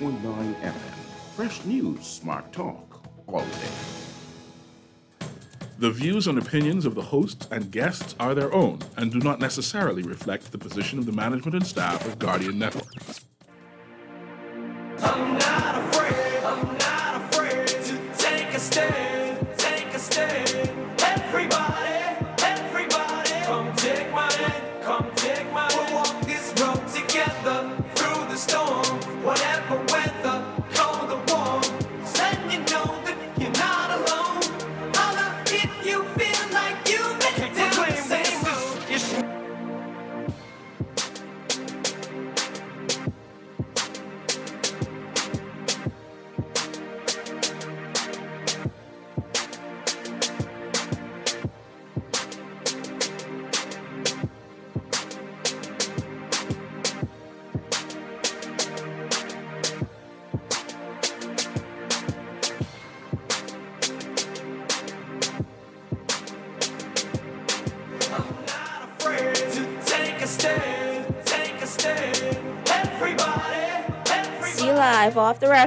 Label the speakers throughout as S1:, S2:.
S1: 101.9 FM. Fresh news, smart talk, all day.
S2: The views and opinions of the hosts and guests are their own and do not necessarily reflect the position of the management and staff of Guardian Network.
S3: I'm not afraid, I'm not afraid to take a stand, take a stand.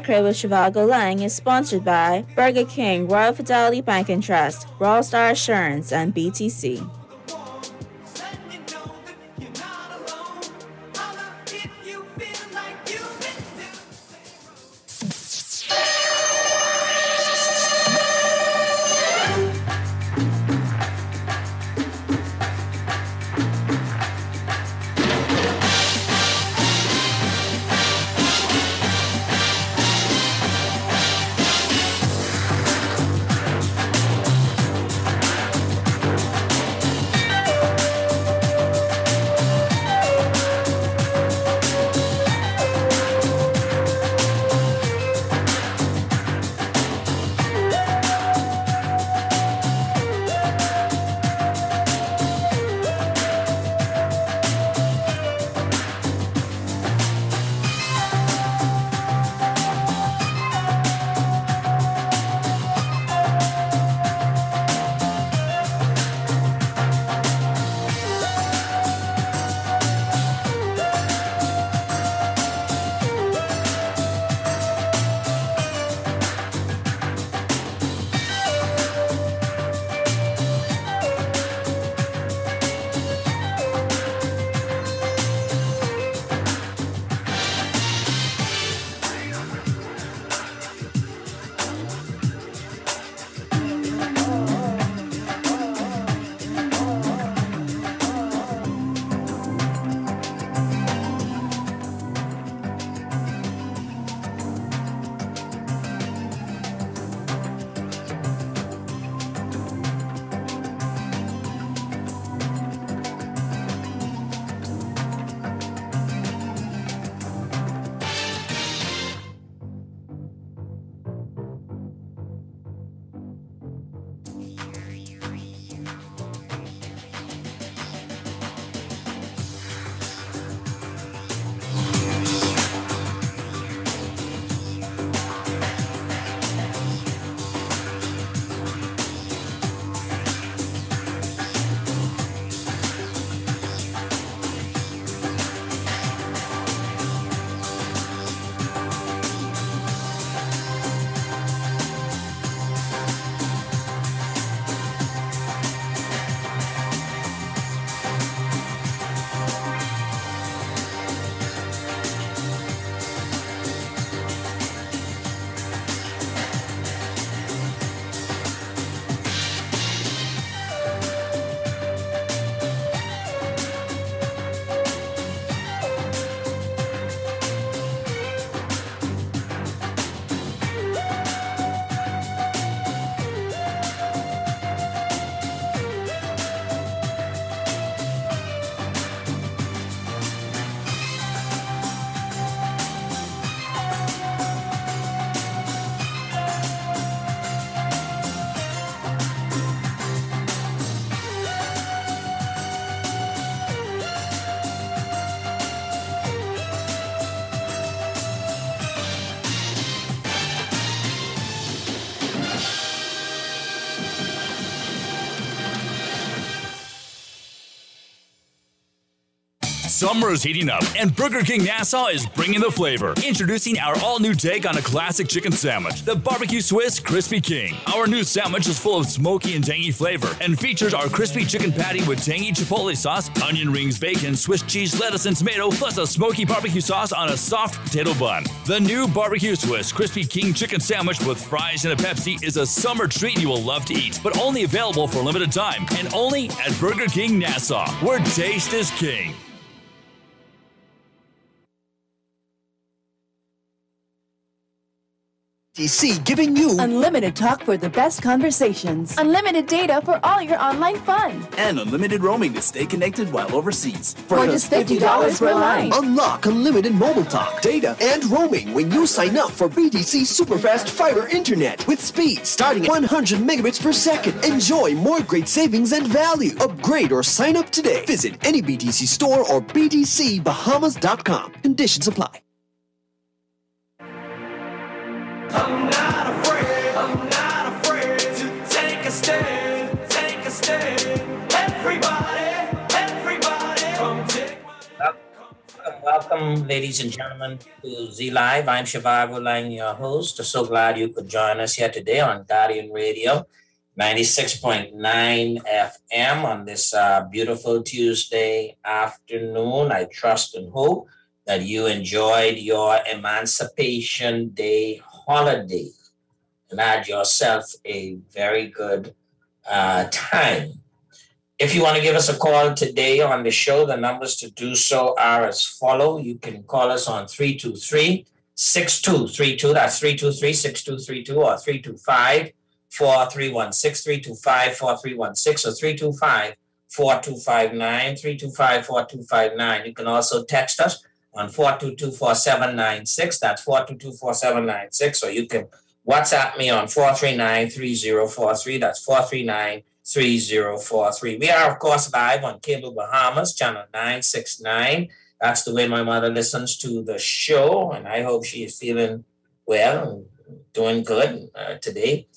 S4: Record with Zhivargo Laing is sponsored by Burger King, Royal Fidelity Bank and Trust, Royal Star Assurance, and BTC.
S5: Summer is heating up, and Burger King Nassau is bringing the flavor. Introducing our all new take on a classic chicken sandwich, the Barbecue Swiss Crispy King. Our new sandwich is full of smoky and tangy flavor and features our crispy chicken patty with tangy chipotle sauce, onion rings, bacon, Swiss cheese, lettuce, and tomato, plus a smoky barbecue sauce on a soft potato bun. The new Barbecue Swiss Crispy King chicken sandwich with fries and a Pepsi is a summer treat you will love to eat, but only available for a limited time and only at Burger King Nassau, where taste is king.
S6: DC giving you
S7: Unlimited talk for the best conversations. Unlimited data for all your online fun.
S8: and unlimited roaming to stay connected while overseas.
S7: For just $50 per line.
S6: Unlock unlimited mobile talk, data, and roaming when you sign up for BTC Superfast Fiber Internet with speed starting at 100 megabits per second. Enjoy more great savings and value. Upgrade or sign up today. Visit any BTC store or BTCBahamas.com. Conditions apply.
S9: Welcome, ladies and gentlemen, to Z Live. I'm Zhivargo Laing, your host. So glad you could join us here today on Guardian Radio, 96.9 FM on this uh, beautiful Tuesday afternoon. I trust and hope that you enjoyed your Emancipation Day holiday and had yourself a very good uh, time. If you want to give us a call today on the show, the numbers to do so are as follow. You can call us on 323 6232. That's 323 6232 or 325 4316 325 4316 or 325 4259 325 4259. You can also text us on 422 4796. That's 422 4796. Or you can WhatsApp me on 439 3043. That's 439 3043. We are, of course, live on Cable Bahamas, channel 969. That's the way my mother listens to the show, and I hope she is feeling well and doing good uh, today.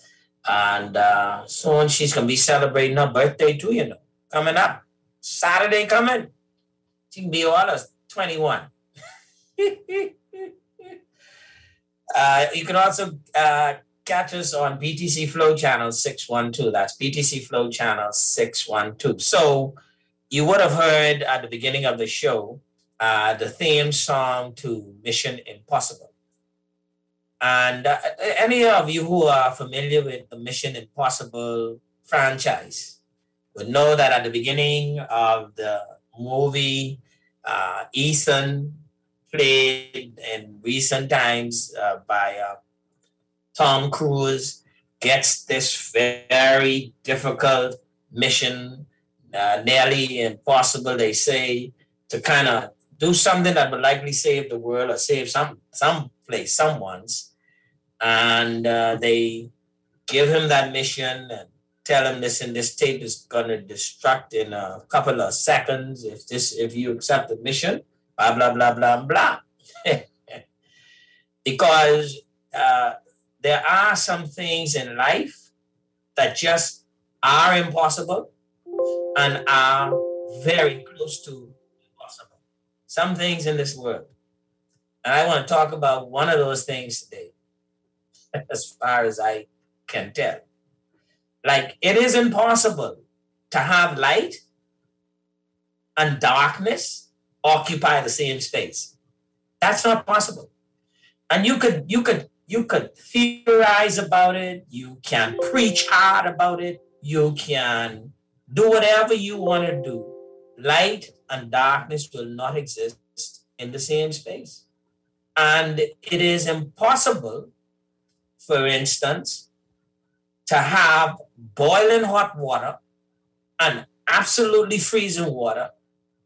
S9: And uh, soon she's going to be celebrating her birthday too, you know, coming up. Saturday coming. She can be all of 21. Uh, you can also uh, catch us on BTC Flow Channel 612. That's BTC Flow Channel 612. So you would have heard at the beginning of the show uh, the theme song to Mission Impossible. And uh, any of you who are familiar with the Mission Impossible franchise would know that at the beginning of the movie, uh, Ethan, played in recent times uh, by uh, Tom Cruise, gets this very difficult mission, uh, nearly impossible, they say, to kind of do something that would likely save the world or save some some place, someone's. And uh, they give him that mission and tell him, listen, this tape is gonna destruct in a couple of seconds if this if you accept the mission, blah blah blah blah blah. because uh, there are some things in life that just are impossible and are very close to impossible. Some things in this world. And I want to talk about one of those things today, as far as I can tell. Like, it is impossible to have light and darkness occupy the same space. That's not possible. And you could, you could, you could theorize about it. You can preach hard about it. You can do whatever you want to do. Light and darkness will not exist in the same space. And it is impossible, for instance, to have boiling hot water and absolutely freezing water,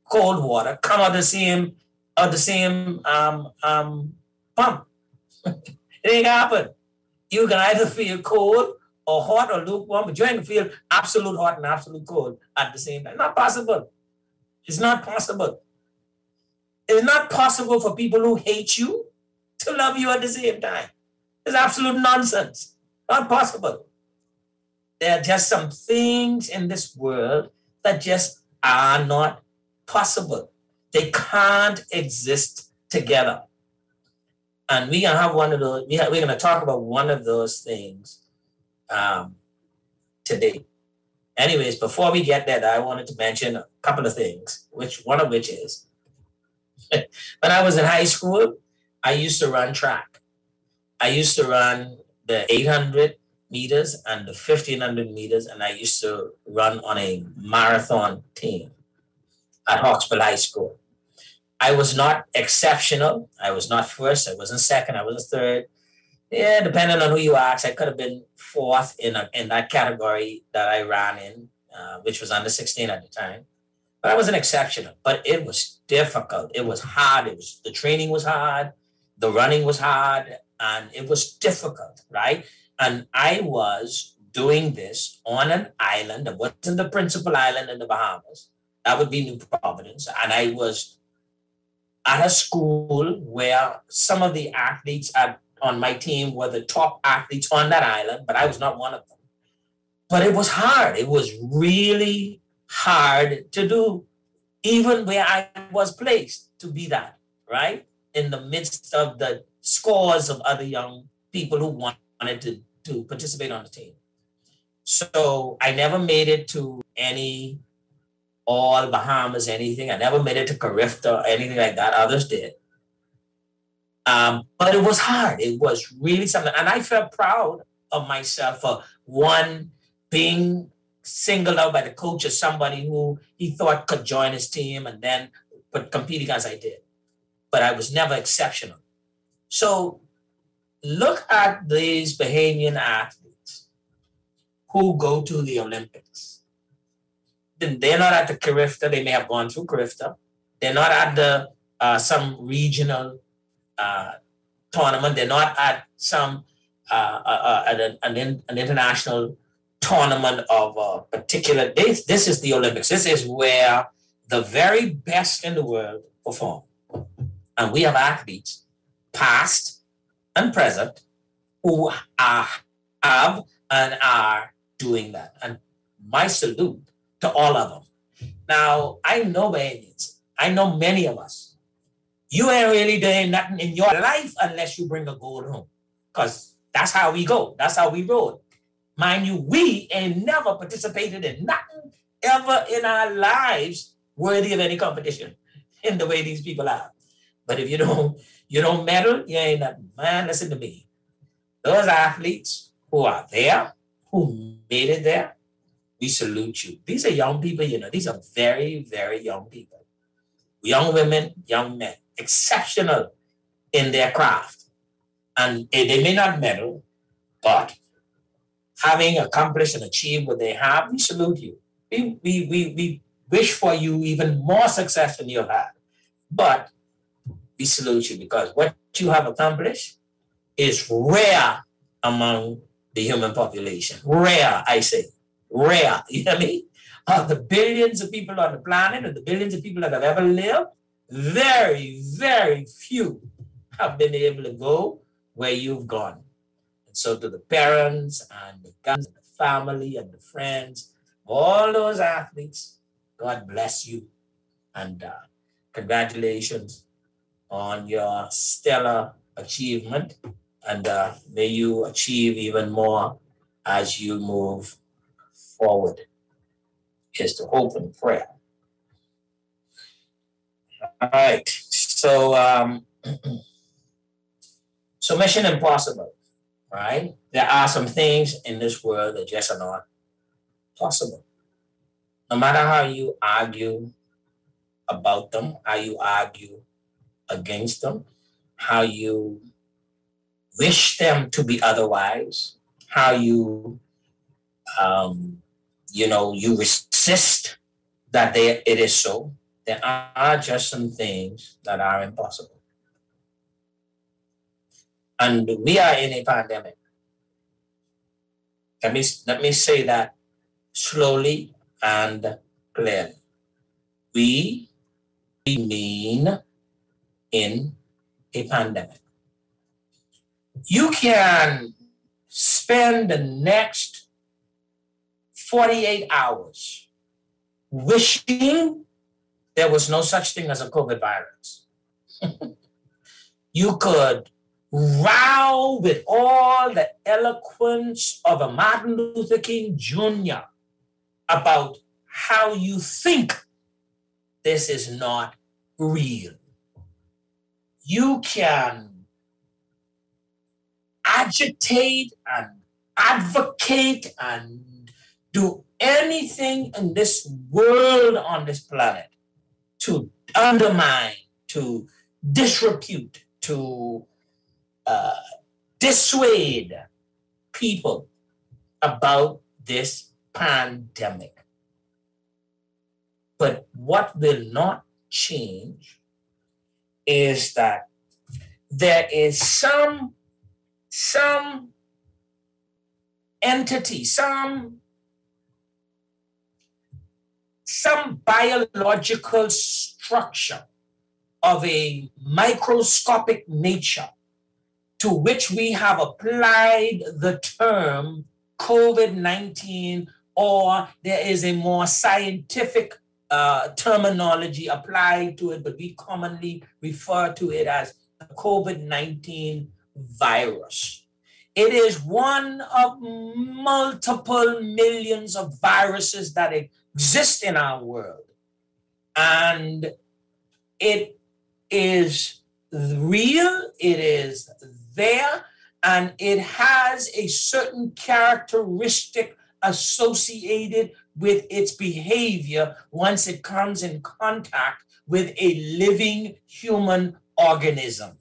S9: cold water, come out the same of the same um, um, pump. it ain't happen. You can either feel cold or hot or lukewarm, but you ain't feel absolute hot and absolute cold at the same time. Not possible. It's not possible. It's not possible for people who hate you to love you at the same time. It's absolute nonsense. Not possible. There are just some things in this world that just are not possible. They can't exist together. And we're gonna have one of those. We we're gonna talk about one of those things um, today. Anyways, before we get there, I wanted to mention a couple of things. Which one of which is when I was in high school, I used to run track. I used to run the 800 meters and the 1500 meters, and I used to run on a marathon team at Hawksbill High School. I was not exceptional. I was not first. I wasn't second. I wasn't third. Yeah, depending on who you ask, I could have been fourth in a, in that category that I ran in, uh, which was under 16 at the time. But I wasn't exceptional. But it was difficult. It was hard. It was the training was hard, the running was hard, and it was difficult, right? And I was doing this on an island that wasn't the principal island in the Bahamas. That would be New Providence. And I was at a school where some of the athletes at, on my team were the top athletes on that island, but I was not one of them. But it was hard. It was really hard to do, even where I was placed to be that, right? In the midst of the scores of other young people who wanted to, to participate on the team. So I never made it to any all Bahamas, anything. I never made it to Carifta or anything like that. Others did. Um, but it was hard. It was really something. And I felt proud of myself for one being singled out by the coach as somebody who he thought could join his team and then but competing as I did. But I was never exceptional. So look at these Bahamian athletes who go to the Olympics. They're not at the Carifta. They may have gone through Carifta. They're not at the uh, some regional uh, tournament. They're not at some uh, uh, at an, an, an international tournament of a particular. This, this is the Olympics. This is where the very best in the world perform, and we have athletes, past and present, who are have and are doing that. And my salute to all of them. Now, I know Bahamians. I know many of us. You ain't really doing nothing in your life unless you bring a gold home. Because that's how we go. That's how we roll. Mind you, we ain't never participated in nothing ever in our lives worthy of any competition in the way these people are. But if you don't, you don't medal, you ain't nothing. Man, listen to me. Those athletes who are there, who made it there, we salute you. These are young people, you know, these are very, very young people. Young women, young men, exceptional in their craft. And eh, they may not medal, but having accomplished and achieved what they have, we salute you. We, we, we, we wish for you even more success than you've had. But we salute you because what you have accomplished is rare among the human population. Rare, I say. Rare. You know what I mean? Of the billions of people on the planet and the billions of people that have ever lived, very, very few have been able to go where you've gone. And so to the parents and the and the family and the friends, all those athletes, God bless you. And uh, congratulations on your stellar achievement. And uh, may you achieve even more as you move forward. Is the hope and prayer. All right. So, um, so Mission Impossible, right? There are some things in this world that just are not possible. No matter how you argue about them, how you argue against them, how you wish them to be otherwise, how you, um, you know, you resist that they, it is so. There are just some things that are impossible. And we are in a pandemic. Let me, let me say that slowly and clearly. We remain in a pandemic. You can spend the next 48 hours wishing there was no such thing as a COVID virus. you could row with all the eloquence of a Martin Luther King Jr. about how you think this is not real. You can agitate and advocate and do anything in this world on this planet to undermine, to disrepute, to uh, dissuade people about this pandemic. But what will not change is that there is some some entity, some some biological structure of a microscopic nature to which we have applied the term COVID 19, or there is a more scientific uh, terminology applied to it, but we commonly refer to it as the COVID 19 virus. It is one of multiple millions of viruses that exist in our world. And it is real, it is there, and it has a certain characteristic associated with its behavior once it comes in contact with a living human organism.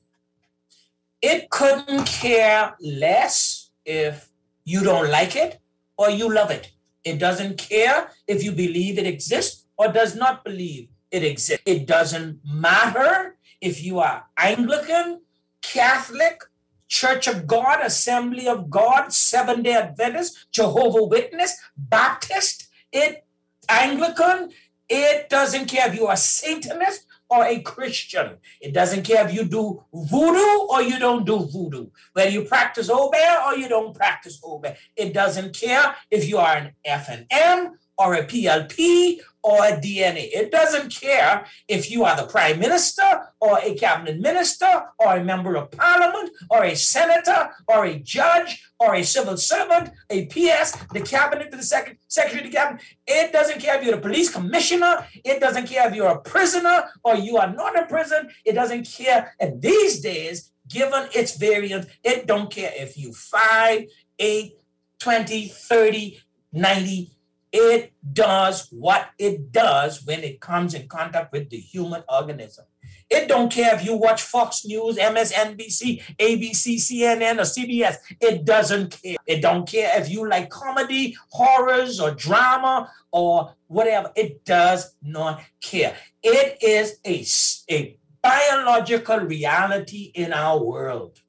S9: It couldn't care less if you don't like it or you love it. It doesn't care if you believe it exists or does not believe it exists. It doesn't matter if you are Anglican, Catholic, Church of God, Assembly of God, Seven day Adventist, Jehovah Witness, Baptist, it Anglican, it doesn't care if you are Satanist or a Christian. It doesn't care if you do voodoo or you don't do voodoo, whether you practice Obeah or you don't practice Obeah. It doesn't care if you are an FNM or a PLP or a DNA. It doesn't care if you are the prime minister or a cabinet minister or a member of parliament or a senator or a judge or a civil servant, a PS, the cabinet, the sec- secretary of the cabinet. It doesn't care if you're a police commissioner. It doesn't care if you're a prisoner or you are not a prison. It doesn't care. And these days, given its variant, it don't care if you 5, 8, 20, 30, 90, it does what it does when it comes in contact with the human organism. It don't care if you watch Fox News, MSNBC, ABC, CNN, or CBS. It doesn't care. It don't care if you like comedy, horrors, or drama, or whatever. It does not care. It is a, a biological reality in our world.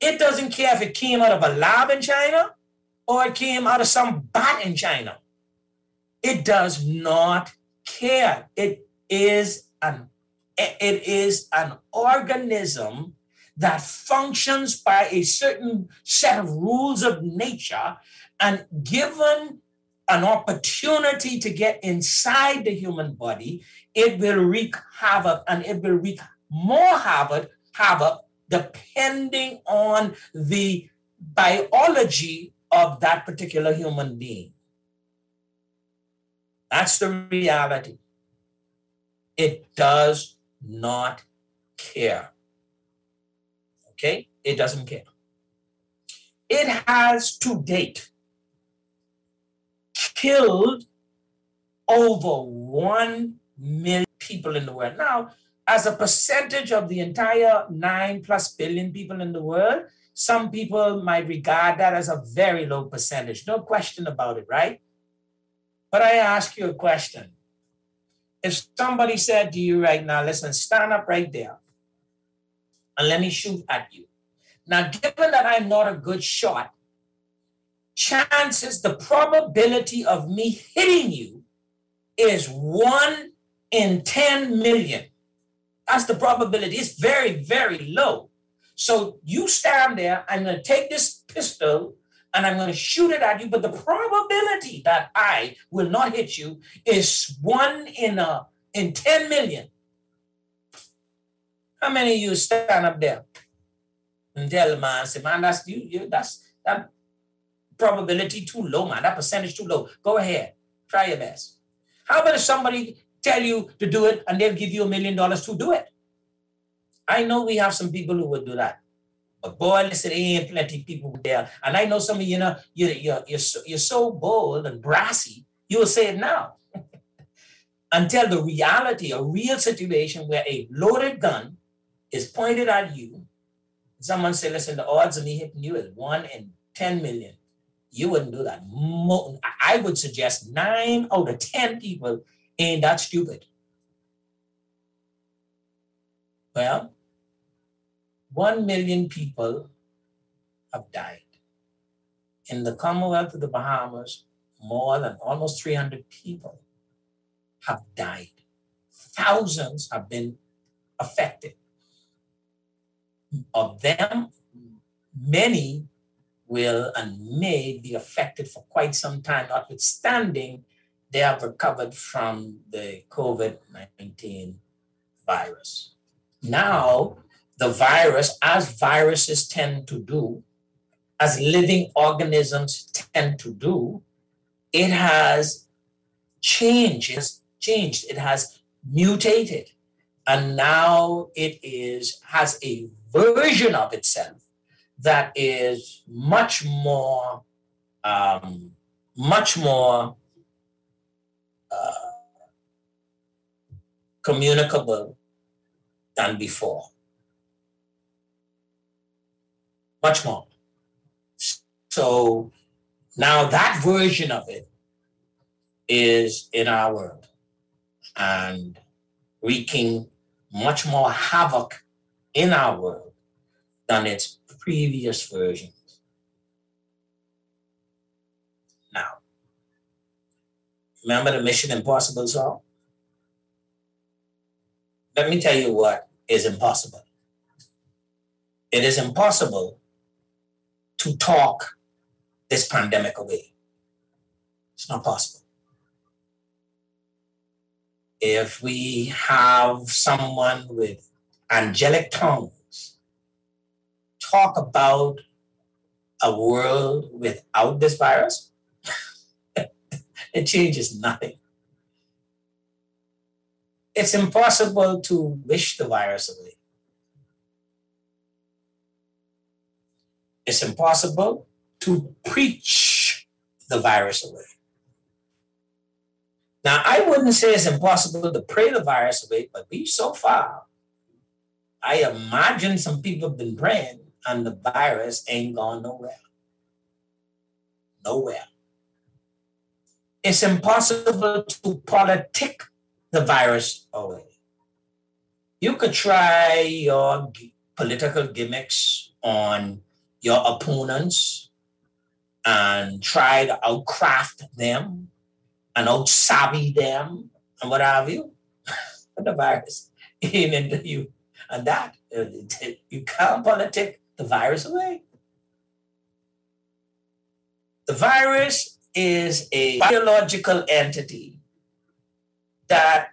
S9: It doesn't care if it came out of a lab in China or it came out of some bat in China. It does not care. It is an it is an organism that functions by a certain set of rules of nature and given an opportunity to get inside the human body it will wreak havoc and it will wreak more havoc havoc depending on the biology of that particular human being that's the reality. It does not care. Okay? It doesn't care. It has to date killed over 1 million people in the world. Now, as a percentage of the entire 9 plus billion people in the world, some people might regard that as a very low percentage. No question about it, right? But I ask you a question. If somebody said to you right now, listen, stand up right there and let me shoot at you. Now, given that I'm not a good shot, chances, the probability of me hitting you is one in 10 million. That's the probability. It's very, very low. So you stand there, I'm going to take this pistol and I'm going to shoot it at you. But the probability that I will not hit you is one in a in 10 million. How many of you stand up there and tell the man, say, man, that's you, you that's that probability too low, man. That percentage too low. Go ahead. Try your best. How about if somebody tell you to do it and they'll give you a million dollars to do it? I know we have some people who would do that. But boy, listen, ain't plenty people there. And I know some of you know you're you're you're so, you're so bold and brassy, you will say it now. Until the reality, a real situation where a loaded gun is pointed at you, someone say, listen, the odds of me hitting you is one in 10 million. You wouldn't do that. I would suggest nine out of 10 people ain't that stupid. Well, one million people have died. In the Commonwealth of the Bahamas, more than almost 300 people have died. Thousands have been affected. Of them, many will and may be affected for quite some time, notwithstanding they have recovered from the COVID 19 virus. Now, the virus, as viruses tend to do, as living organisms tend to do, it has changed. It has changed. It has mutated. And now it is has a version of itself that is much more, um, much more uh, communicable than before. Much more. So now that version of it is in our world and wreaking much more havoc in our world than its previous versions. Now, remember the Mission Impossible song? Let me tell you what is impossible. It is impossible to talk this pandemic away. It's not possible. If we have someone with angelic tongues talk about a world without this virus, it changes nothing. It's impossible to wish the virus away. It's impossible to preach the virus away. Now, I wouldn't say it's impossible to pray the virus away, but we so far, I imagine some people have been praying and the virus ain't gone nowhere. Nowhere. It's impossible to politic the virus away. You could try your political gimmicks on your opponents and try to outcraft them and out savvy them and what have you. the virus ain't into you. And that, you can't politic the virus away. The virus is a biological entity that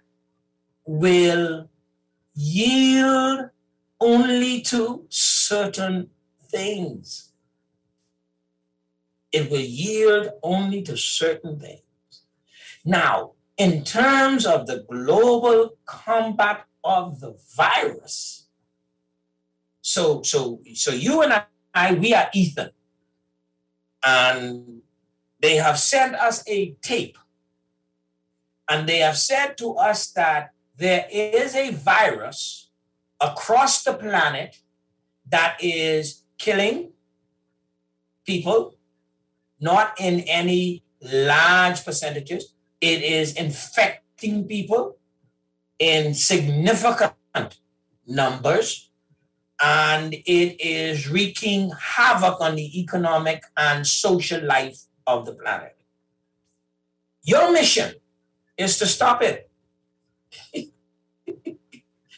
S9: will yield only to certain things. It will yield only to certain things. Now, in terms of the global combat of the virus, so so so you and I, we are Ethan, and they have sent us a tape, and they have said to us that there is a virus across the planet that is killing people, not in any large percentages. It is infecting people in significant numbers, and it is wreaking havoc on the economic and social life of the planet. Your mission is to stop it.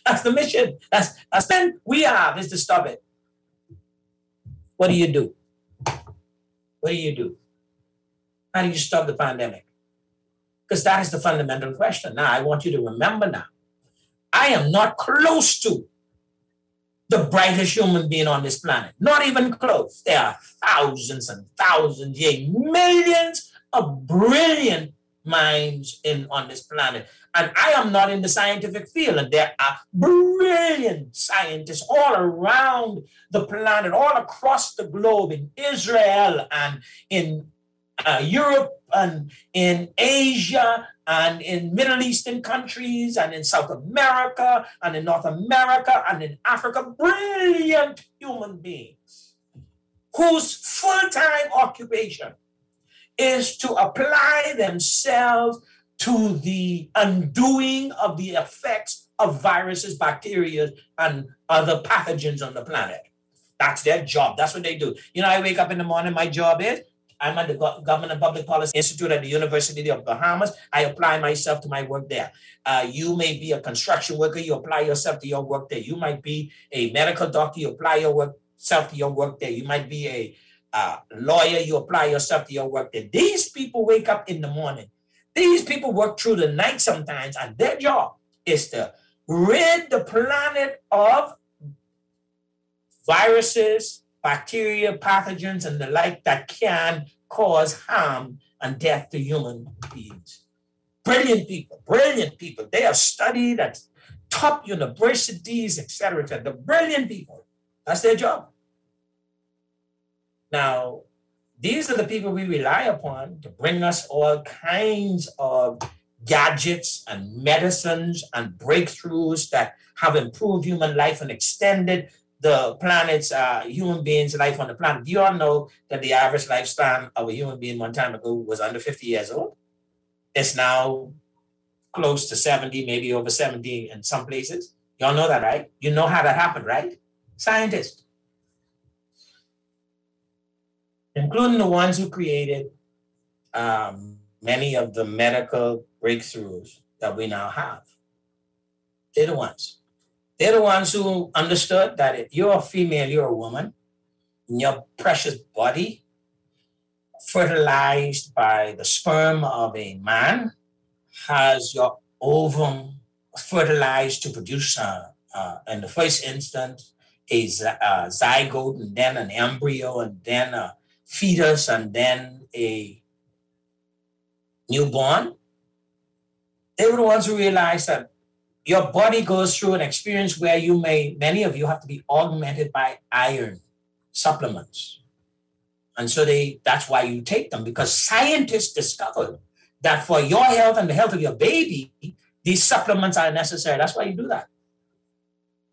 S9: That's the mission. That's that's the we have is to stop it. What do you do? What do you do? How do you stop the pandemic? because that is the fundamental question. Now, I want you to remember now, I am not close to the brightest human being on this planet. Not even close. There are thousands and thousands, yea, millions of brilliant minds in on this planet. And I am not in the scientific field, and there are brilliant scientists all around the planet, all across the globe, in Israel and in uh, Europe and in Asia and in Middle Eastern countries and in South America and in North America and in Africa, brilliant human beings whose full time occupation is to apply themselves to the undoing of the effects of viruses, bacteria, and other pathogens on the planet. That's their job. That's what they do. You know, I wake up in the morning, my job is I'm at the Government and Public Policy Institute at the University of Bahamas. I apply myself to my work there. Uh, you may be a construction worker, you apply yourself to your work there. You might be a medical doctor, you apply yourself to your work there. You might be a uh, lawyer, you apply yourself to your work there. These people wake up in the morning. These people work through the night sometimes, and their job is to rid the planet of viruses, bacteria, pathogens, and the like that can cause harm and death to human beings. Brilliant people, brilliant people. They are studied at top universities, etc. Et the brilliant people. That's their job. Now, these are the people we rely upon to bring us all kinds of gadgets and medicines and breakthroughs that have improved human life and extended the planet's uh, human beings' life on the planet. Do you all know that the average lifespan of a human being one time ago was under 50 years old? It's now close to 70, maybe over 70 in some places. You all know that, right? You know how that happened, right? Scientists, including the ones who created um, many of the medical breakthroughs that we now have. They're the ones. They're the ones who understood that if you're a female, you're a woman, and your precious body, fertilized by the sperm of a man, has your ovum fertilized to produce, uh, uh, in the first instance, a uh, zygote and then an embryo and then a fetus and then a newborn. They were the ones who realized that your body goes through an experience where you may, many of you have to be augmented by iron supplements. And so they that's why you take them because scientists discovered that for your health and the health of your baby, these supplements are necessary. That's why you do that.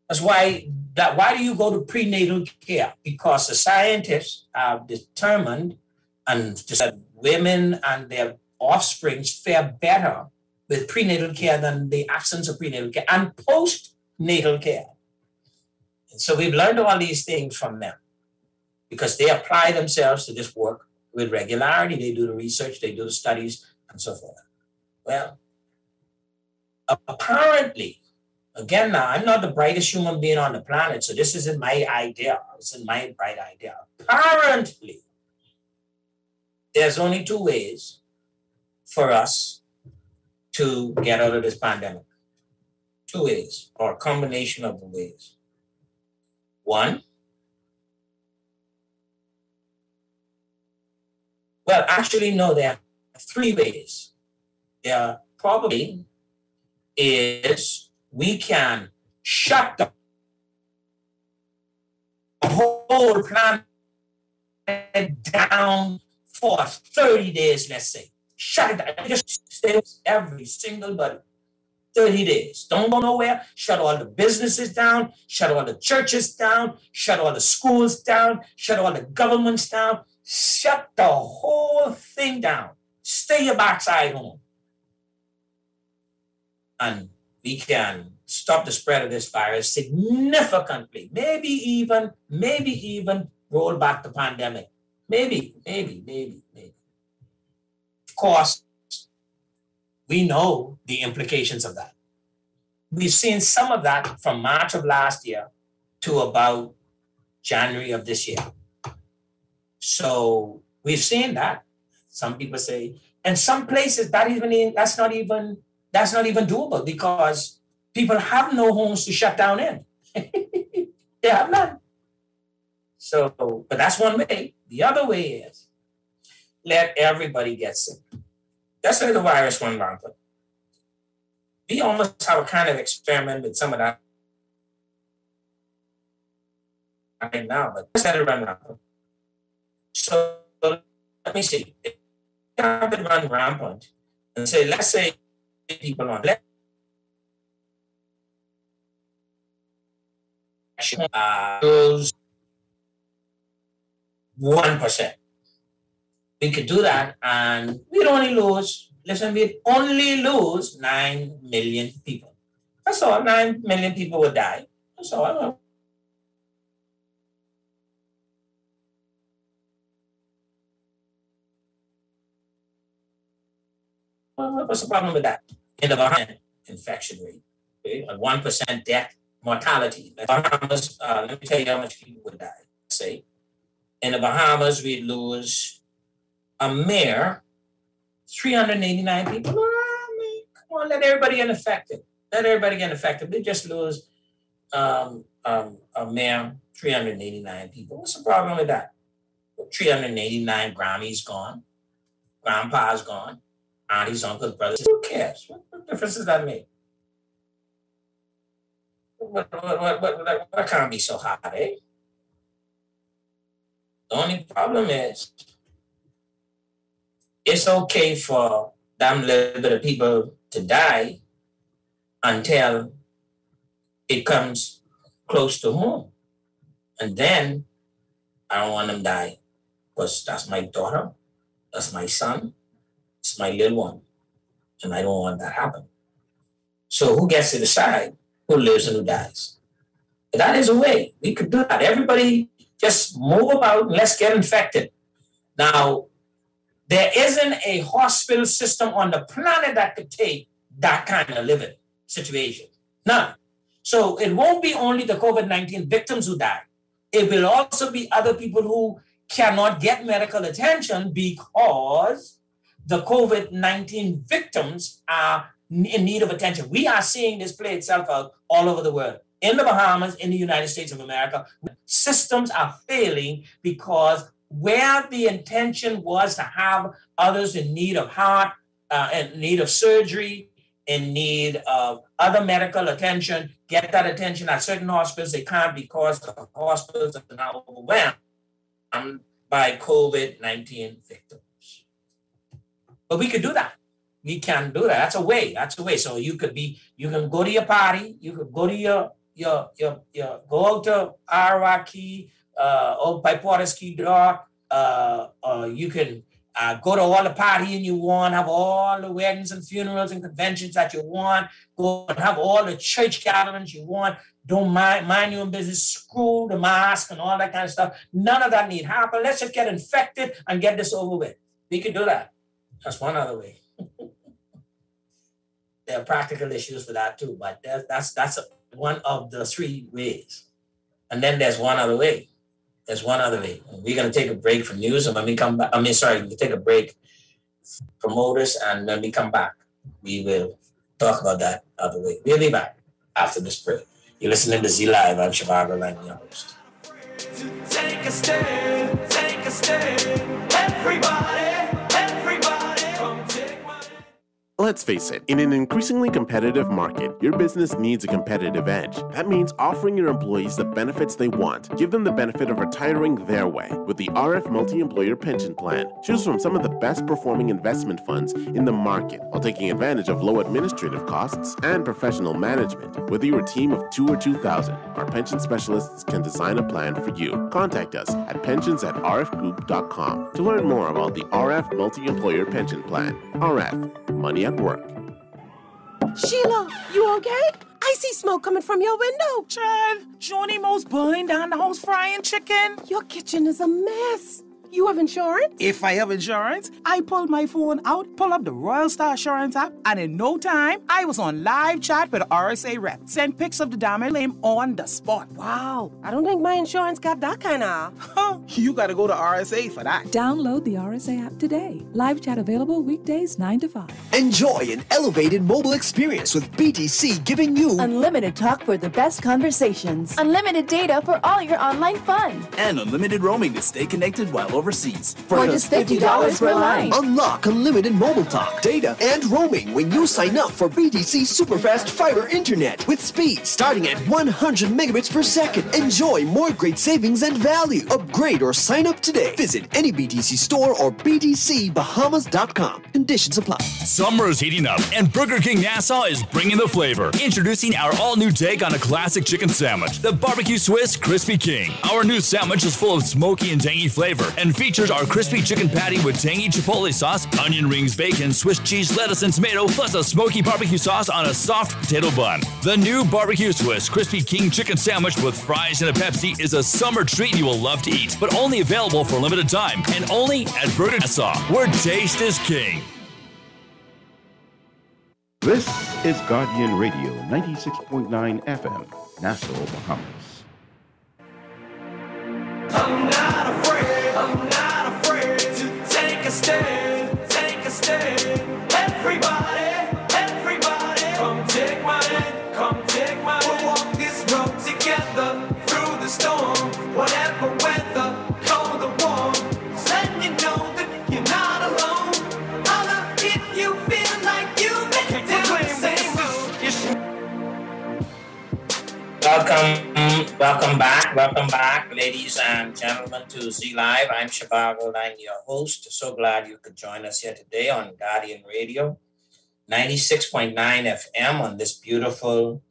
S9: That's why that why do you go to prenatal care? Because the scientists have determined and that women and their offsprings fare better with prenatal care than the absence of prenatal care and postnatal care. And so we've learned all these things from them because they apply themselves to this work with regularity. They do the research, they do the studies, and so forth. Well, apparently, again, now I'm not the brightest human being on the planet, so this isn't my idea. It's in my bright idea. Apparently, there's only two ways for us to get out of this pandemic. Two ways, or a combination of the ways. One, well, actually, no, there are three ways. There probably is we can shut the whole planet down for 30 days, let's say shut it down. Just stay every single body. 30 days. Don't go nowhere. Shut all the businesses down. Shut all the churches down. Shut all the schools down. Shut all the governments down. Shut the whole thing down. Stay your backside home. And we can stop the spread of this virus significantly. Maybe even, maybe even roll back the pandemic. Maybe, maybe, maybe, maybe Of course, we know the implications of that. We've seen some of that from March of last year to about January of this year. So we've seen that. Some people say And some places that even that's not even that's not even doable because people have no homes to shut down in. they have none. So, but that's one way. The other way is let everybody get sick. That's where the virus run rampant. We almost have a kind of experiment with some of that right now, but let's let it run rampant. So let me see. Have it run rampant and say, let's say people on let uh, one percent. We could do that, and we'd only lose. Listen, we'd only lose nine million people. That's all. Nine million people would die. That's all. What's the problem with that? In the Bahamas, infection rate, okay? a one percent death mortality. The Bahamas, uh, let me tell you how much people would die. Say, in the Bahamas, we lose a mere 389 people. I mean, come on, let everybody get infected. Let everybody get infected. We just lose um, um, a mere 389 people. What's the problem with that? 389 Grammys gone, grandpa's gone, aunties, uncles, brothers. Who cares? What, what difference does that make? What, what, what, what, what, can't be so hot, eh? The only problem is it's okay for damn little bit of people to die until it comes close to home. And then I don't want them to die because that's my daughter, that's my son, it's my little one. And I don't want that to happen. So who gets to decide who lives and who dies? That is a way. We could do that. Everybody just move about and let's get infected. Now, there isn't a hospital system on the planet that could take that kind of living situation. None. So it won't be only the COVID 19 victims who die, it will also be other people who cannot get medical attention because the COVID 19 victims are in need of attention. We are seeing this play itself out all over the world in the Bahamas, in the United States of America, systems are failing because where the intention was to have others in need of heart, uh, in need of surgery, in need of other medical attention, get that attention at certain hospitals, they can't because the hospitals are now overwhelmed by COVID 19 victims. But we could do that we can do that. That's a way. That's a way. So you could be, you can go to your party, you could go to your your your your go out to Arawak Cay, uh, or by Key Dock. Uh, uh, you can uh, go to all the partying you want, have all the weddings and funerals and conventions that you want, go and have all the church gatherings you want. Don't mind, mind your own business, screw the mask and all that kind of stuff. None of that need happen. Let's just get infected and get this over with. We can do that. That's one other way. there are practical issues for that too, but that's that's one of the three ways. And then there's one other way. There's one other way. We're going to take a break from news. And when we come back, I mean, sorry, we take a break from motors. And when we come back, we will talk about that other way. We'll be back after this break. You're listening to Z Live. I'm Zhivargo Laing, your host.
S3: Take a stand, take a stand, everybody.
S10: Let's face it, in an increasingly competitive market, your business needs a competitive edge. That means offering your employees the benefits they want. Give them the benefit of retiring their way with the RF Multi Employer Pension Plan. Choose from some of the best performing investment funds in the market while taking advantage of low administrative costs and professional management. Whether you're a team of two or 2,000, our pension specialists can design a plan for you. Contact us at pensions at rfgroup.com to learn more about the RF Multi Employer Pension Plan. RF, money at work.
S11: Sheila, you okay? I see smoke coming from your window.
S12: Chad, Johnny Mo's burning down the house frying chicken.
S11: Your kitchen is a mess. You have insurance?
S12: If I have insurance, I pull my phone out, pull up the Royal Star Assurance app, and in no time, I was on live chat with RSA rep. Send pics of the damage claim on the spot.
S11: Wow, I don't think my insurance got that kind of.
S12: Huh, you gotta go to RSA for that.
S13: Download the RSA app today. Live chat available weekdays 9 to 5.
S6: Enjoy an elevated mobile experience with BTC giving you
S7: unlimited talk for the best conversations, unlimited data for all your online fun,
S14: and unlimited roaming to stay connected while overseas.
S7: For, for just $50 per line.
S6: Unlock unlimited mobile talk, data, and roaming when you sign up for BTC Superfast Fiber Internet with speed starting at 100 megabits per second. Enjoy more great savings and value. Upgrade or sign up today. Visit any BTC store or BTCBahamas.com. Conditions apply.
S5: Summer is heating up, and Burger King Nassau is bringing the flavor. Introducing our all new take on a classic chicken sandwich, the Barbecue Swiss Crispy King. Our new sandwich is full of smoky and tangy flavor and features our crispy chicken patty with tangy chipotle sauce, onion rings, bacon, Swiss cheese, lettuce, and tomato, plus a smoky barbecue sauce on a soft potato bun. The new Barbecue Swiss Crispy King chicken sandwich with fries and a Pepsi is a summer treat you will love to eat, but only available for a limited time and only at Burger Nassau, where taste is king.
S1: This is Guardian Radio 96.9 FM, Nassau, Bahamas.
S3: I'm not afraid, I'm not afraid to take a stand,
S9: Welcome, welcome back, welcome back, ladies and gentlemen, to Z Live. I'm Zhivargo, I'm your host. So glad you could join us here today on Guardian Radio, 96.9 FM on this beautiful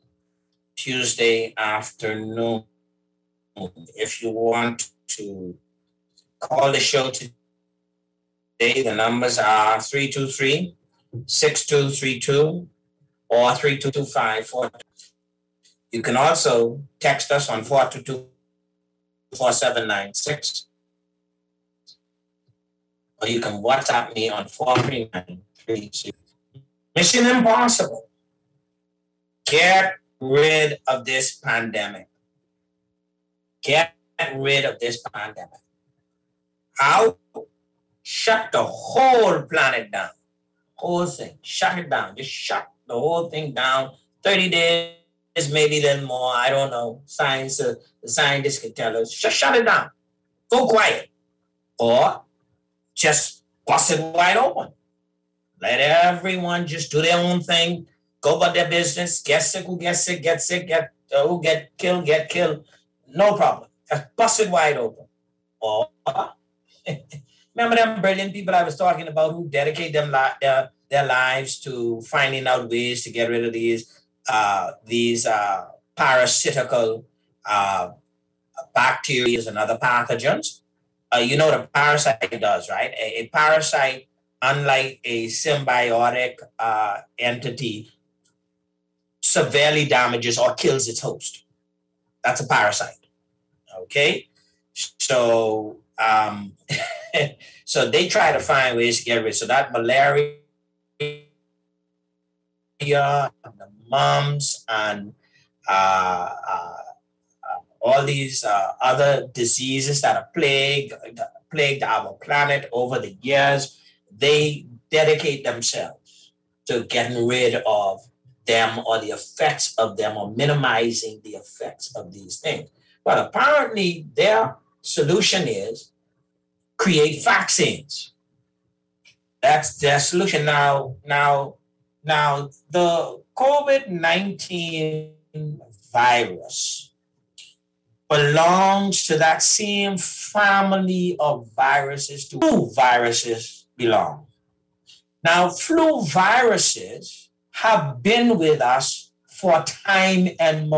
S9: Tuesday afternoon. If you want to call the show today, the numbers are 323 6232 or 3225 you can also text us on 422 4796. Or you can WhatsApp me on 439 Mission Impossible. Get rid of this pandemic. Get rid of this pandemic. How? Shut the whole planet down. Whole thing. Shut it down. Just shut the whole thing down. 30 days maybe a little more. I don't know. Science, uh, the scientists can tell us. Just shut it down. Go quiet. Or just bust it wide open. Let everyone just do their own thing. Go about their business. Get sick who gets sick, get sick, get uh, who get killed, get killed. No problem. Just bust it wide open. Or remember them brilliant people I was talking about who dedicate them li- their, their lives to finding out ways to get rid of these uh, these uh, parasitical uh, bacteria and other pathogens. Uh, you know what a parasite does, right? A, a parasite, unlike a symbiotic uh, entity, severely damages or kills its host. That's a parasite. Okay, so um, so they try to find ways to get rid. So that malaria, mumps and uh, uh, all these uh, other diseases that have plagued, plagued our planet over the years, they dedicate themselves to getting rid of them or the effects of them or minimizing the effects of these things. But apparently, their solution is create vaccines. That's their solution. Now, now, now, the COVID 19 virus belongs to that same family of viruses to flu viruses belong. Now, flu viruses have been with us for time and,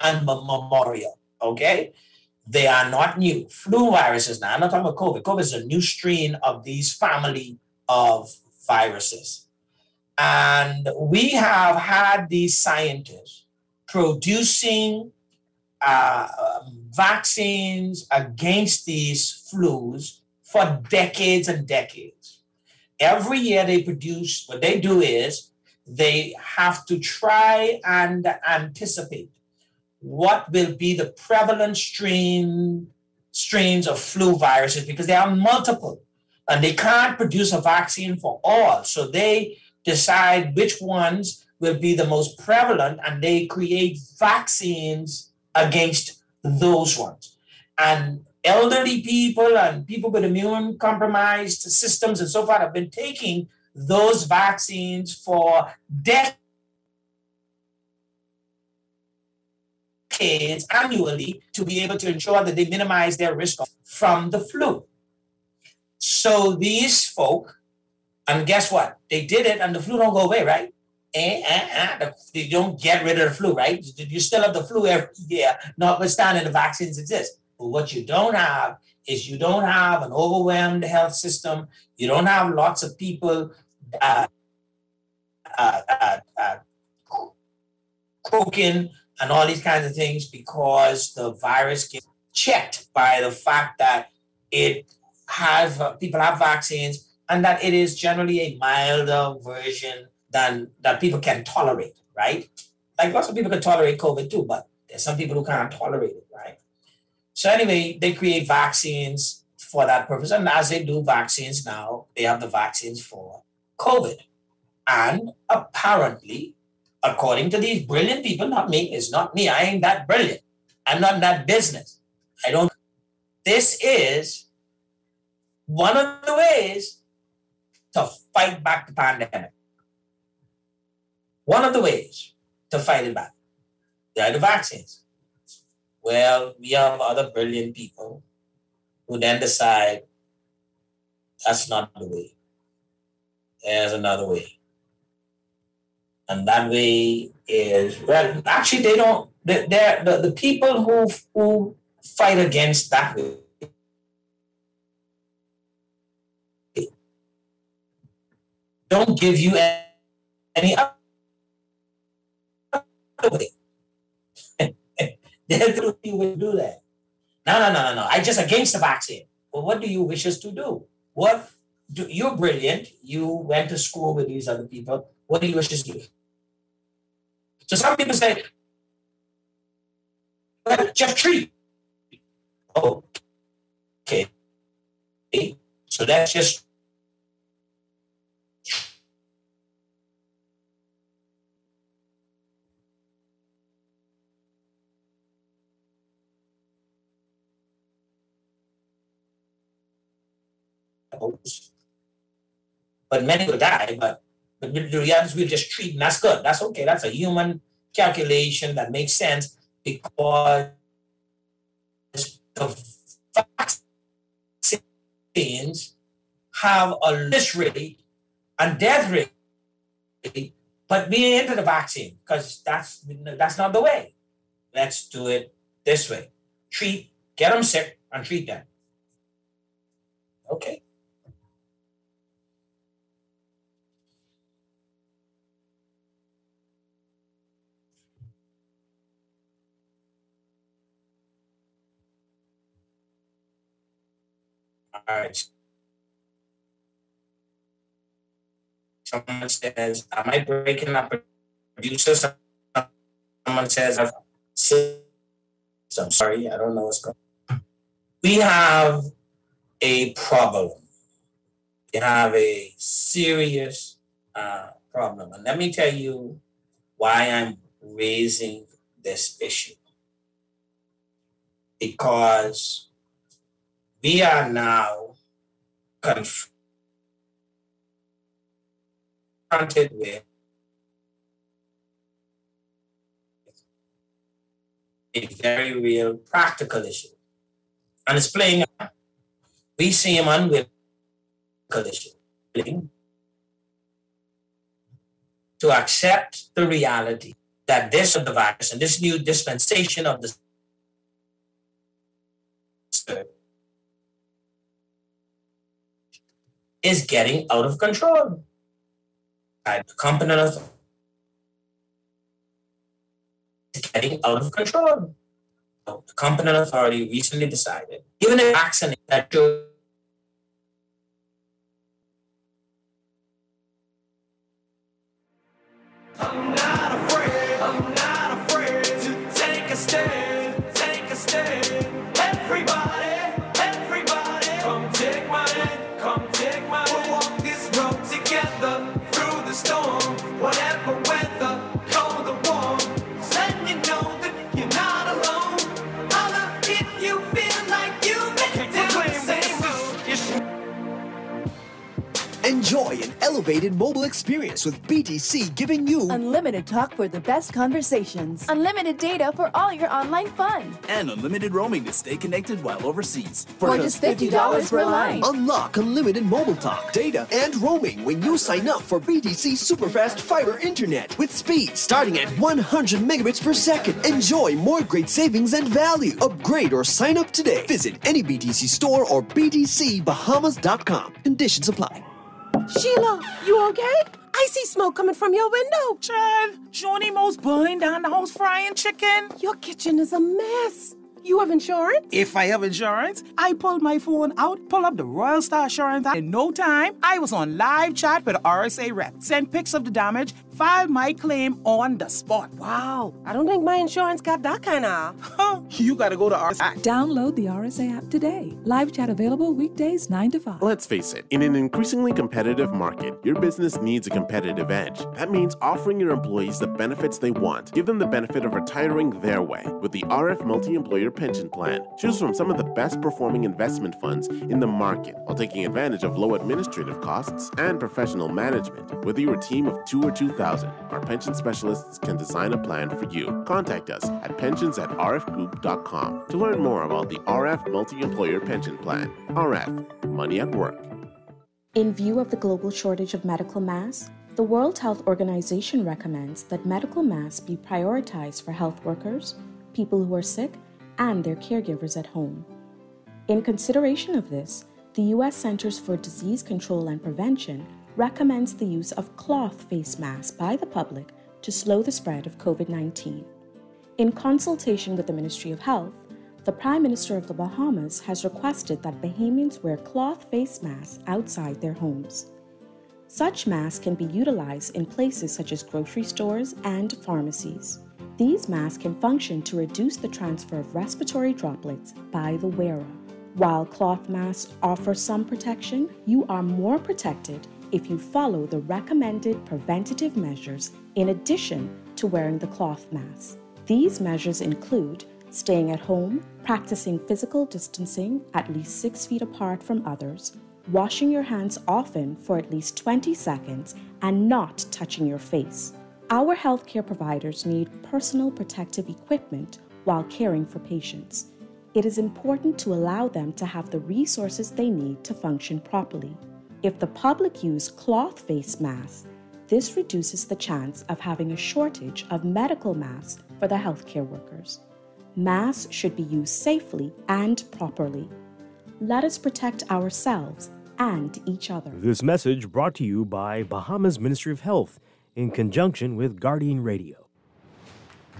S9: and memorial, okay? They are not new. Flu viruses now, I'm not talking about COVID. COVID is a new strain of these family of viruses. And we have had these scientists producing uh, vaccines against these flus for decades and decades. Every year they produce, what they do is they have to try and anticipate what will be the prevalent strain strains of flu viruses because there are multiple and they can't produce a vaccine for all. So they decide which ones will be the most prevalent and they create vaccines against those ones. And elderly people and people with immune compromised systems and so forth have been taking those vaccines for decades annually to be able to ensure that they minimize their risk from the flu. So these folk, and guess what? They did it and the flu don't go away, right? Eh, eh, eh, they don't get rid of the flu, right? You still have the flu every year, notwithstanding the vaccines exist. But what you don't have is you don't have an overwhelmed health system. You don't have lots of people uh, uh, uh, uh, croaking and all these kinds of things because the virus gets checked by the fact that it has people have vaccines and that it is generally a milder version than that people can tolerate, right? Like lots of people can tolerate COVID too, but there's some people who can't tolerate it, right? So anyway, they create vaccines for that purpose, and as they do vaccines now, they have the vaccines for COVID. And apparently, according to these brilliant people, not me, it's not me, I ain't that brilliant. I'm not in that business. I don't. This is one of the ways to fight back the pandemic. One of the ways to fight it back. They are the vaccines. Well, we have other brilliant people who then decide that's not the way. There's another way. And that way is, well, actually, they don't, they're, the, the people who, who fight against that way don't give you any other way. They're the do that. No, no, no, no, no. I just against the vaccine. Well, what do you wish us to do? What do, you're brilliant. You went to school with these other people. What do you wish us to do? So some people say, well, just treat. Oh, okay. So that's just But many will die, but, but the reality is we'll just treat, and that's good. That's okay. That's a human calculation that makes sense because the vaccines have a risk rate and death rate, but we ain't into the vaccine because that's that's not the way. Let's do it this way: treat, get them sick, and treat them. Right. Someone says, Am I breaking up producer? Someone says, I'm sorry, I don't know what's going on. We have a problem. We have a serious uh, problem. And let me tell you why I'm raising this issue. Because we are now confronted with a very real practical issue. And it's playing out. We see him issue. To accept the reality that this of the virus and this new dispensation of the is getting out of control. The competent authority is getting out of control. The competent authority recently decided, given a vaccine that
S6: Enjoy an elevated mobile experience with BTC giving you
S7: unlimited talk for the best conversations, unlimited data for all your online fun,
S15: and unlimited roaming to stay connected while overseas.
S7: For, just $50 per line.
S6: Unlock unlimited mobile talk, data, and roaming when you sign up for BTC Superfast Fiber Internet with speed starting at 100 megabits per second. Enjoy more great savings and value. Upgrade or sign up today. Visit any BTC store or btcbahamas.com. Conditions apply.
S11: Sheila, you okay? I see smoke coming from your window.
S12: Chad, Johnny Mo's burning down the house frying chicken.
S11: Your kitchen is a mess. You have insurance?
S12: If I have insurance, I pulled my phone out, pull up the Royal Star Assurance app. In no time, I was on live chat with RSA rep. Sent pics of the damage, filed my claim on the spot.
S11: Wow, I don't think my insurance got that kind of.
S12: you gotta go to RSA.
S13: Download the RSA app today. Live chat available weekdays 9 to 5.
S10: Let's face it, in an increasingly competitive market, your business needs a competitive edge. That means offering your employees the benefits they want. Give them the benefit of retiring their way with the RF Multi Employer Pension Plan. Choose from some of the best performing investment funds in the market while taking advantage of low administrative costs and professional management. Whether you're a team of two or 2,000, our pension specialists can design a plan for you. Contact us at pensions at rfgroup.com to learn more about the RF Multi Employer Pension Plan. RF, money at work.
S16: In view of the global shortage of medical masks, the World Health Organization recommends that medical masks be prioritized for health workers, people who are sick, and their caregivers at home. In consideration of this, the U.S. Centers for Disease Control and Prevention recommends the use of cloth face masks by the public to slow the spread of COVID 19. In consultation with the Ministry of Health, the Prime Minister of the Bahamas has requested that Bahamians wear cloth face masks outside their homes. Such masks can be utilized in places such as grocery stores and pharmacies. These masks can function to reduce the transfer of respiratory droplets by the wearer. While cloth masks offer some protection, you are more protected if you follow the recommended preventative measures in addition to wearing the cloth mask. These measures include staying at home, practicing physical distancing at least six feet apart from others, washing your hands often for at least 20 seconds, and not touching your face. Our healthcare providers need personal protective equipment while caring for patients. It is important to allow them to have the resources they need to function properly. If the public use cloth face masks, this reduces the chance of having a shortage of medical masks for the healthcare workers. Masks should be used safely and properly. Let us protect ourselves and each other.
S17: This message brought to you by Bahamas Ministry of Health in conjunction with Guardian Radio.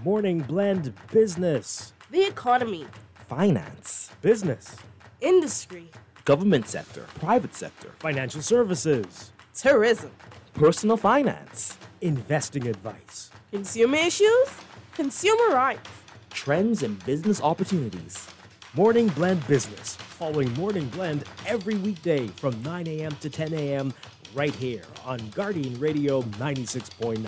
S17: Morning Blend Business,
S18: The economy,
S17: Finance, Business,
S18: industry,
S19: government sector, private sector,
S17: Financial Services,
S18: tourism,
S19: personal finance,
S17: Investing Advice,
S18: consumer issues, consumer rights.
S19: trends and business opportunities.
S17: Morning Blend Business, following Morning Blend every weekday from 9 a.m. to 10 a.m. right here on Guardian Radio 96.9.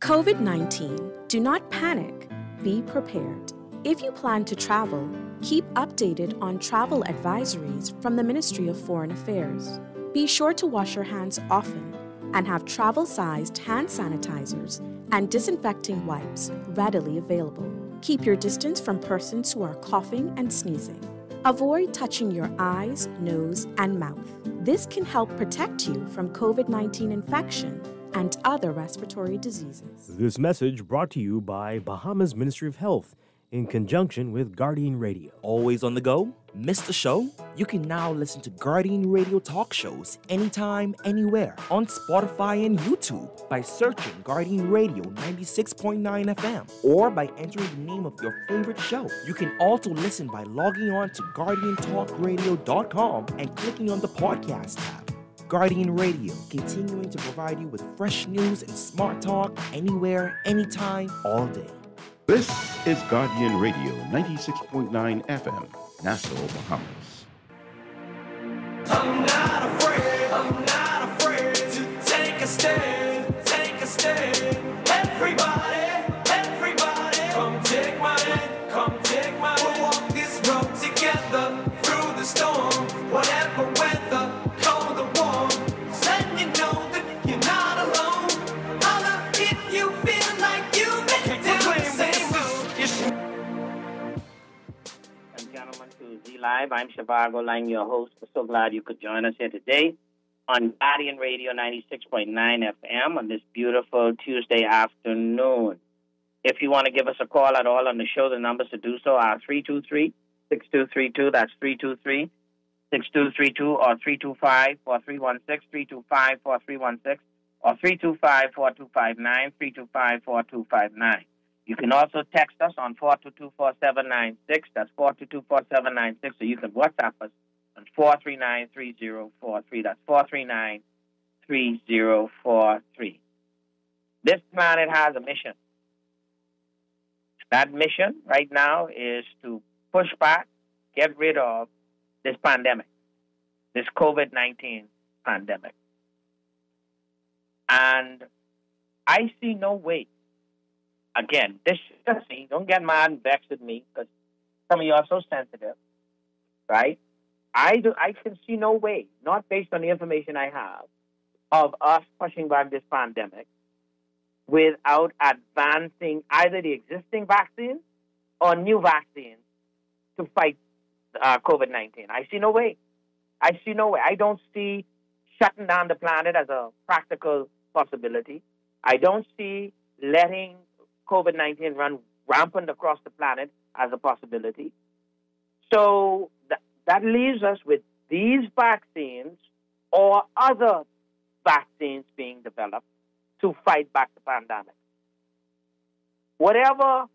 S16: COVID 19. Do not panic. Be prepared. If you plan to travel, keep updated on travel advisories from the Ministry of Foreign Affairs. Be sure to wash your hands often and have travel sized hand sanitizers and disinfecting wipes readily available. Keep your distance from persons who are coughing and sneezing. Avoid touching your eyes, nose, and mouth. This can help protect you from COVID 19 infection and other respiratory diseases.
S17: This message brought to you by Bahamas Ministry of Health in conjunction with Guardian Radio.
S19: Always on the go? Missed the show? You can now listen to Guardian Radio talk shows anytime, anywhere on Spotify and YouTube by searching Guardian Radio 96.9 FM or by entering the name of your favorite show. You can also listen by logging on to GuardianTalkRadio.com and clicking on the podcast tab. Guardian Radio, continuing to provide you with fresh news and smart talk anywhere, anytime, all day.
S1: This is Guardian Radio 96.9 FM, Nassau, Bahamas.
S9: Live. I'm Zhivargo Laing, your host. We're so glad you could join us here today on Guardian Radio 96.9 FM on this beautiful Tuesday afternoon. If you want to give us a call at all on the show, the numbers to do so are 323 6232. That's 323 6232 or 325 4316 325 4316 or 325 4259 325 4259. You can also text us on 422-4796. That's 422-4796. So you can WhatsApp us on 439-3043. That's 439-3043. This planet has a mission. That mission right now is to push back, get rid of this pandemic, this COVID-19 pandemic. And I see no way again, this just me. Don't get mad and vexed with me because some of you are so sensitive, right? I do. I can see no way, not based on the information I have, of us pushing back this pandemic without advancing either the existing vaccines or new vaccines to fight uh, COVID nineteen. I see no way. I see no way. I don't see shutting down the planet as a practical possibility. I don't see letting COVID 19 run rampant across the planet as a possibility. So th- that leaves us with these vaccines or other vaccines being developed to fight back the pandemic. Whatever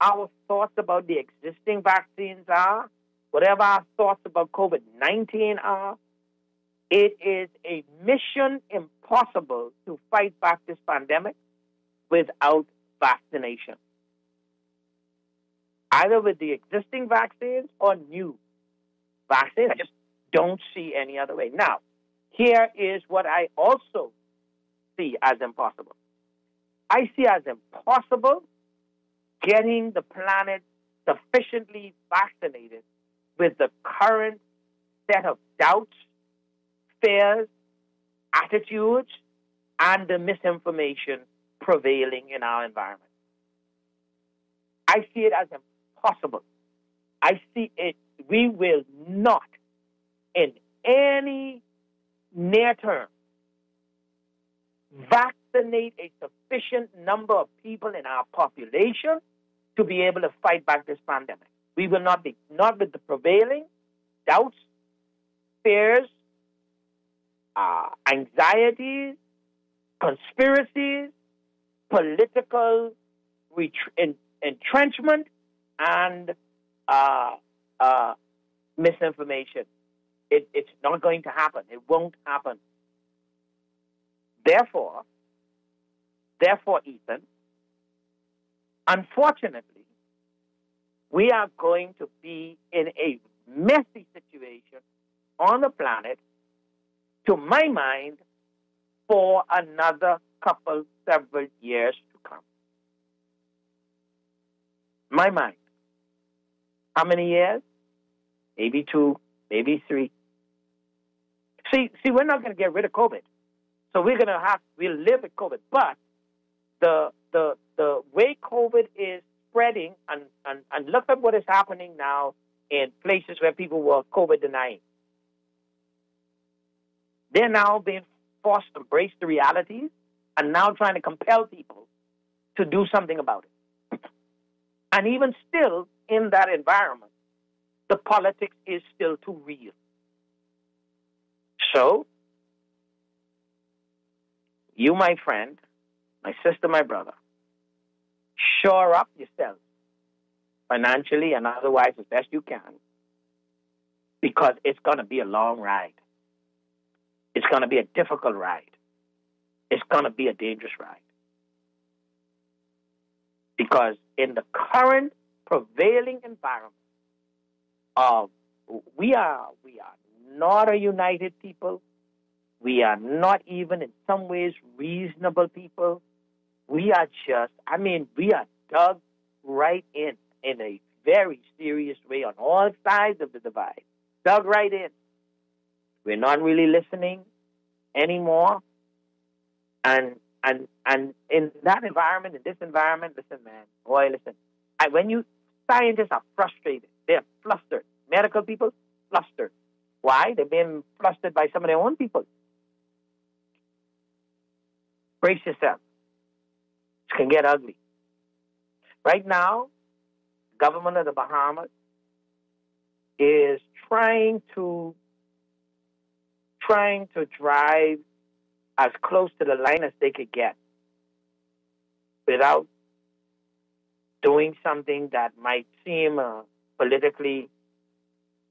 S9: our thoughts about the existing vaccines are, whatever our thoughts about COVID 19 are, it is a mission impossible to fight back this pandemic without vaccination, either with the existing vaccines or new vaccines. I just don't see any other way. Now, here is what I also see as impossible. I see as impossible getting the planet sufficiently vaccinated with the current set of doubts, fears, attitudes, and the misinformation prevailing in our environment. I see it as impossible. I see it, we will not, in any near term, vaccinate a sufficient number of people in our population to be able to fight back this pandemic. We will not be, not with the prevailing doubts, fears, uh, anxieties, conspiracies, political entrenchment and uh, uh, misinformation. It, it's not going to happen. It won't happen. Therefore, therefore, Ethan, unfortunately, we are going to be in a messy situation on the planet, to my mind, for another couple, several years to come. My mind. How many years? Maybe two, maybe three. See, see, we're not going to get rid of COVID, so we're going to have we'll live with COVID. But the the the way COVID is spreading, and, and and look at what is happening now in places where people were COVID denying. They're now being forced to embrace the realities and now trying to compel people to do something about it. And even still, in that environment, the politics is still too real. So, you, my friend, my sister, my brother, shore up yourself financially and otherwise as best you can because it's going to be a long ride. It's going to be a difficult ride it's going to be a dangerous ride. Because in the current prevailing environment of we are we are not a united people. We are not even in some ways reasonable people. We are just I mean, we are dug right in in a very serious way on all sides of the divide. Dug right in. We're not really listening anymore. And and and in that environment, in this environment, listen, man, boy, listen. I, when you scientists are frustrated, they're flustered, medical people flustered. Why? They've been flustered by some of their own people. Brace yourself. It can get ugly. Right now, government of the Bahamas is trying to trying to drive as close to the line as they could get without doing something that might seem uh, politically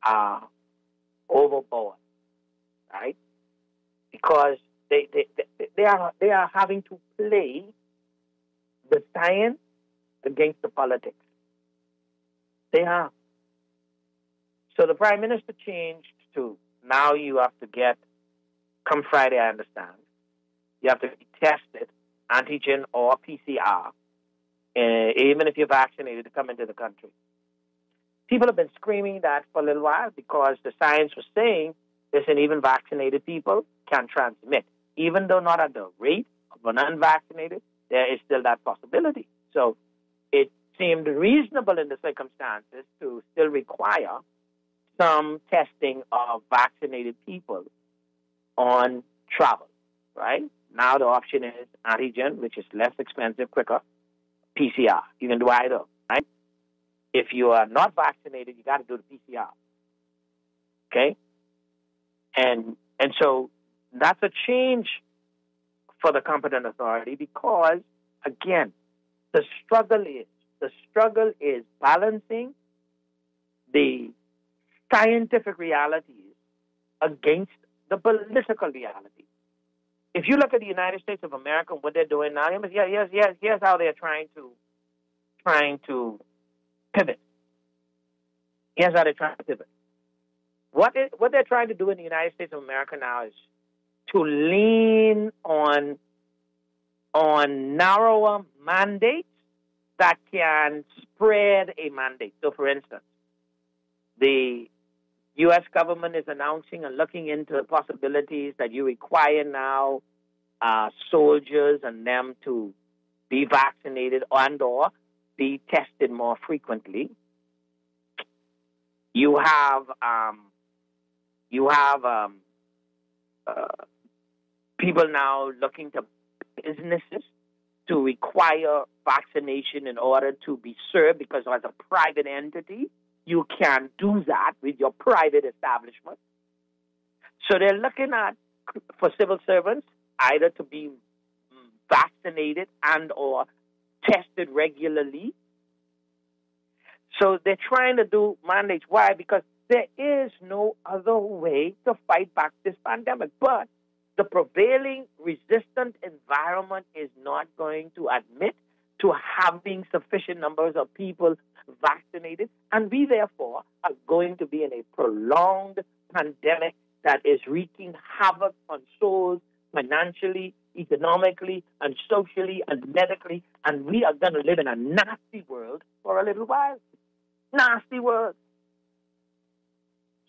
S9: uh, overboard, right? Because they, they, they, they, are, they are having to play the science against the politics. They are. So the prime minister changed to now you have to get, come Friday, I understand, you have to be tested, antigen or PCR, uh, even if you're vaccinated to come into the country. People have been screaming that for a little while because the science was saying, listen, even vaccinated people can transmit. Even though not at the rate of an unvaccinated, there is still that possibility. So it seemed reasonable in the circumstances to still require some testing of vaccinated people on travel, right? Now the option is antigen, which is less expensive, quicker, PCR. You can do either, right? If you are not vaccinated, you got to do the PCR. Okay? And and so that's a change for the competent authority because again, the struggle is the struggle is balancing the scientific realities against the political reality. If you look at the United States of America what they're doing now, here's, here's, here's how they're trying to trying to pivot. Here's how they're trying to pivot. What is, what they're trying to do in the United States of America now is to lean on on narrower mandates that can spread a mandate. So, for instance, the U.S. government is announcing and looking into the possibilities that you require now uh, soldiers and them to be vaccinated and or be tested more frequently. You have um, you have um, uh, people now looking to businesses to require vaccination in order to be served because as a private entity, you can't do that with your private establishment. So they're looking at for civil servants either to be vaccinated and or tested regularly. So they're trying to do mandates. Why? Because there is no other way to fight back this pandemic. But the prevailing resistant environment is not going to admit to having sufficient numbers of people vaccinated, and we therefore are going to be in a prolonged pandemic that is wreaking havoc on souls financially, economically, and socially, and medically, and we are going to live in a nasty world for a little while. Nasty world.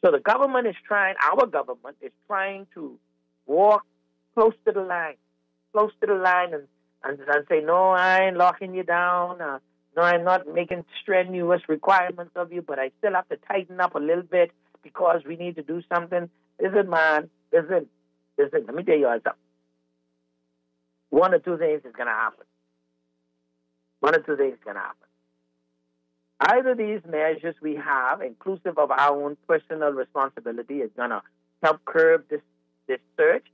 S9: So the government is trying, our government is trying to walk close to the line, close to the line, and, and, and say, no, I ain't locking you down. Uh, no, I'm not making strenuous requirements of you, but I still have to tighten up a little bit because we need to do something. Listen, man, listen, listen, let me tell you something. One or two things is going to happen. One or two things is going to happen. Either these measures we have, inclusive of our own personal responsibility, is going to help curb this, this surge,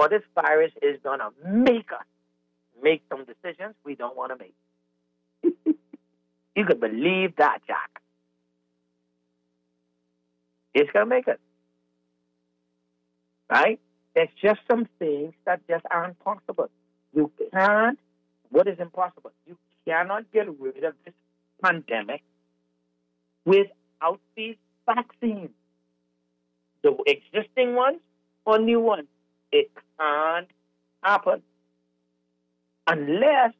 S9: or this virus is going to make us make some decisions we don't want to make. you can believe that, Jack. It's going to make it. Right? There's just some things that just aren't possible. You can't, what is impossible? You cannot get rid of this pandemic without these vaccines. The existing ones or new ones. It can't happen unless,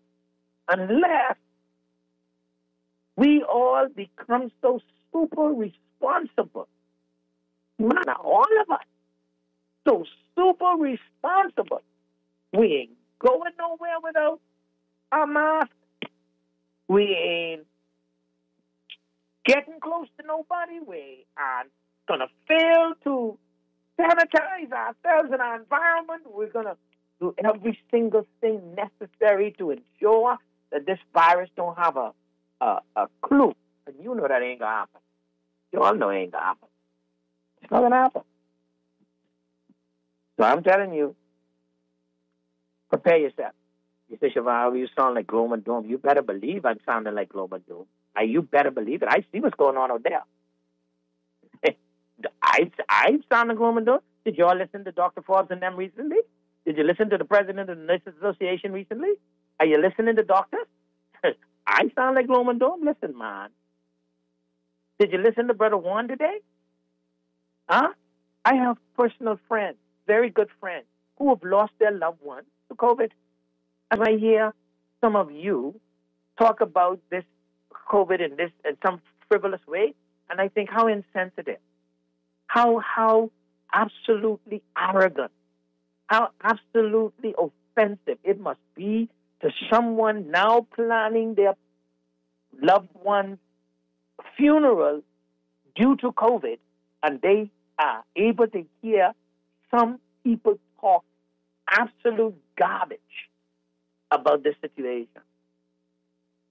S9: unless we all become so super responsible. Man, all of us, so super responsible. We ain't going nowhere without a mask. We ain't getting close to nobody. We are gonna fail to sanitize ourselves and our environment. We're gonna do every single thing necessary to ensure that this virus don't have a a, a clue. And you know that ain't gonna happen. You all know it ain't gonna happen. It's not gonna happen. So I'm telling you, prepare yourself. You say, Zhivargo, you sound like gloom and doom. You better believe I'm sounding like gloom and doom. You better believe it. I see what's going on out there. I, I sound like gloom and doom. Did you all listen to Dr. Forbes and them recently? Did you listen to the president of the Nurses Association recently? Are you listening to doctors? I sound like gloom and doom. Listen, man. Did you listen to Brother Juan today? Huh? I have personal friends, very good friends, who have lost their loved ones to COVID. And I hear some of you talk about this COVID in this in some frivolous way, and I think how insensitive, how how absolutely arrogant, how absolutely offensive it must be to someone now planning their loved one's funeral due to COVID, and they are able to hear some people talk absolute garbage about this situation.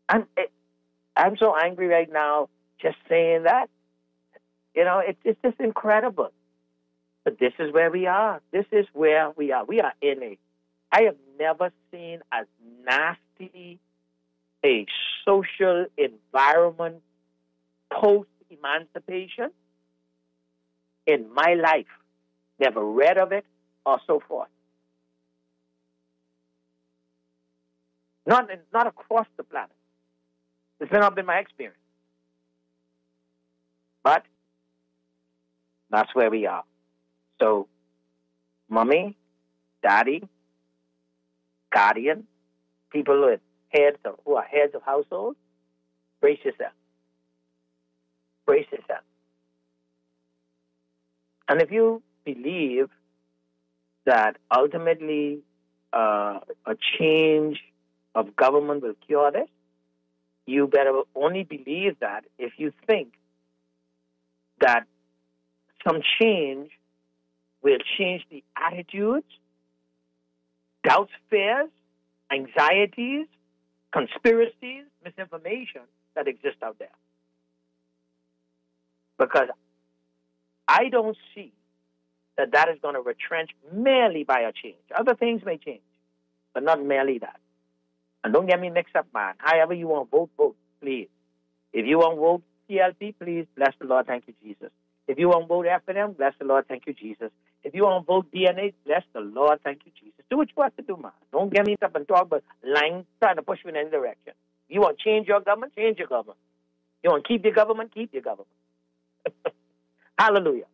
S9: I'm eh, I'm so angry right now just saying that. You know, it's it's just incredible. But this is where we are. This is where we are. We are in a. I have never seen as nasty a social environment post emancipation in my life. Never read of it or so forth. Not, not across the planet. Has not been my experience. But that's where we are. So, mommy, daddy, guardian, people with heads of, who are heads of households, brace yourself. Brace yourself. And if you believe that ultimately uh, a change of government will cure this, you better only believe that if you think that some change will change the attitudes, doubts, fears, anxieties, conspiracies, misinformation that exist out there. Because I don't see that that is going to retrench merely by a change. Other things may change, but not merely that. And don't get me mixed up, man. However you want vote, vote, please. If you want vote PLP, please bless the Lord, thank you, Jesus. If you want to vote FNM, bless the Lord, thank you, Jesus. If you want to vote DNA, bless the Lord, thank you, Jesus. Do what you have to do, man. Don't get me up and talk, but lying, trying to push me in any direction. You want to change your government, change your government. You want to keep your government, keep your government. Hallelujah.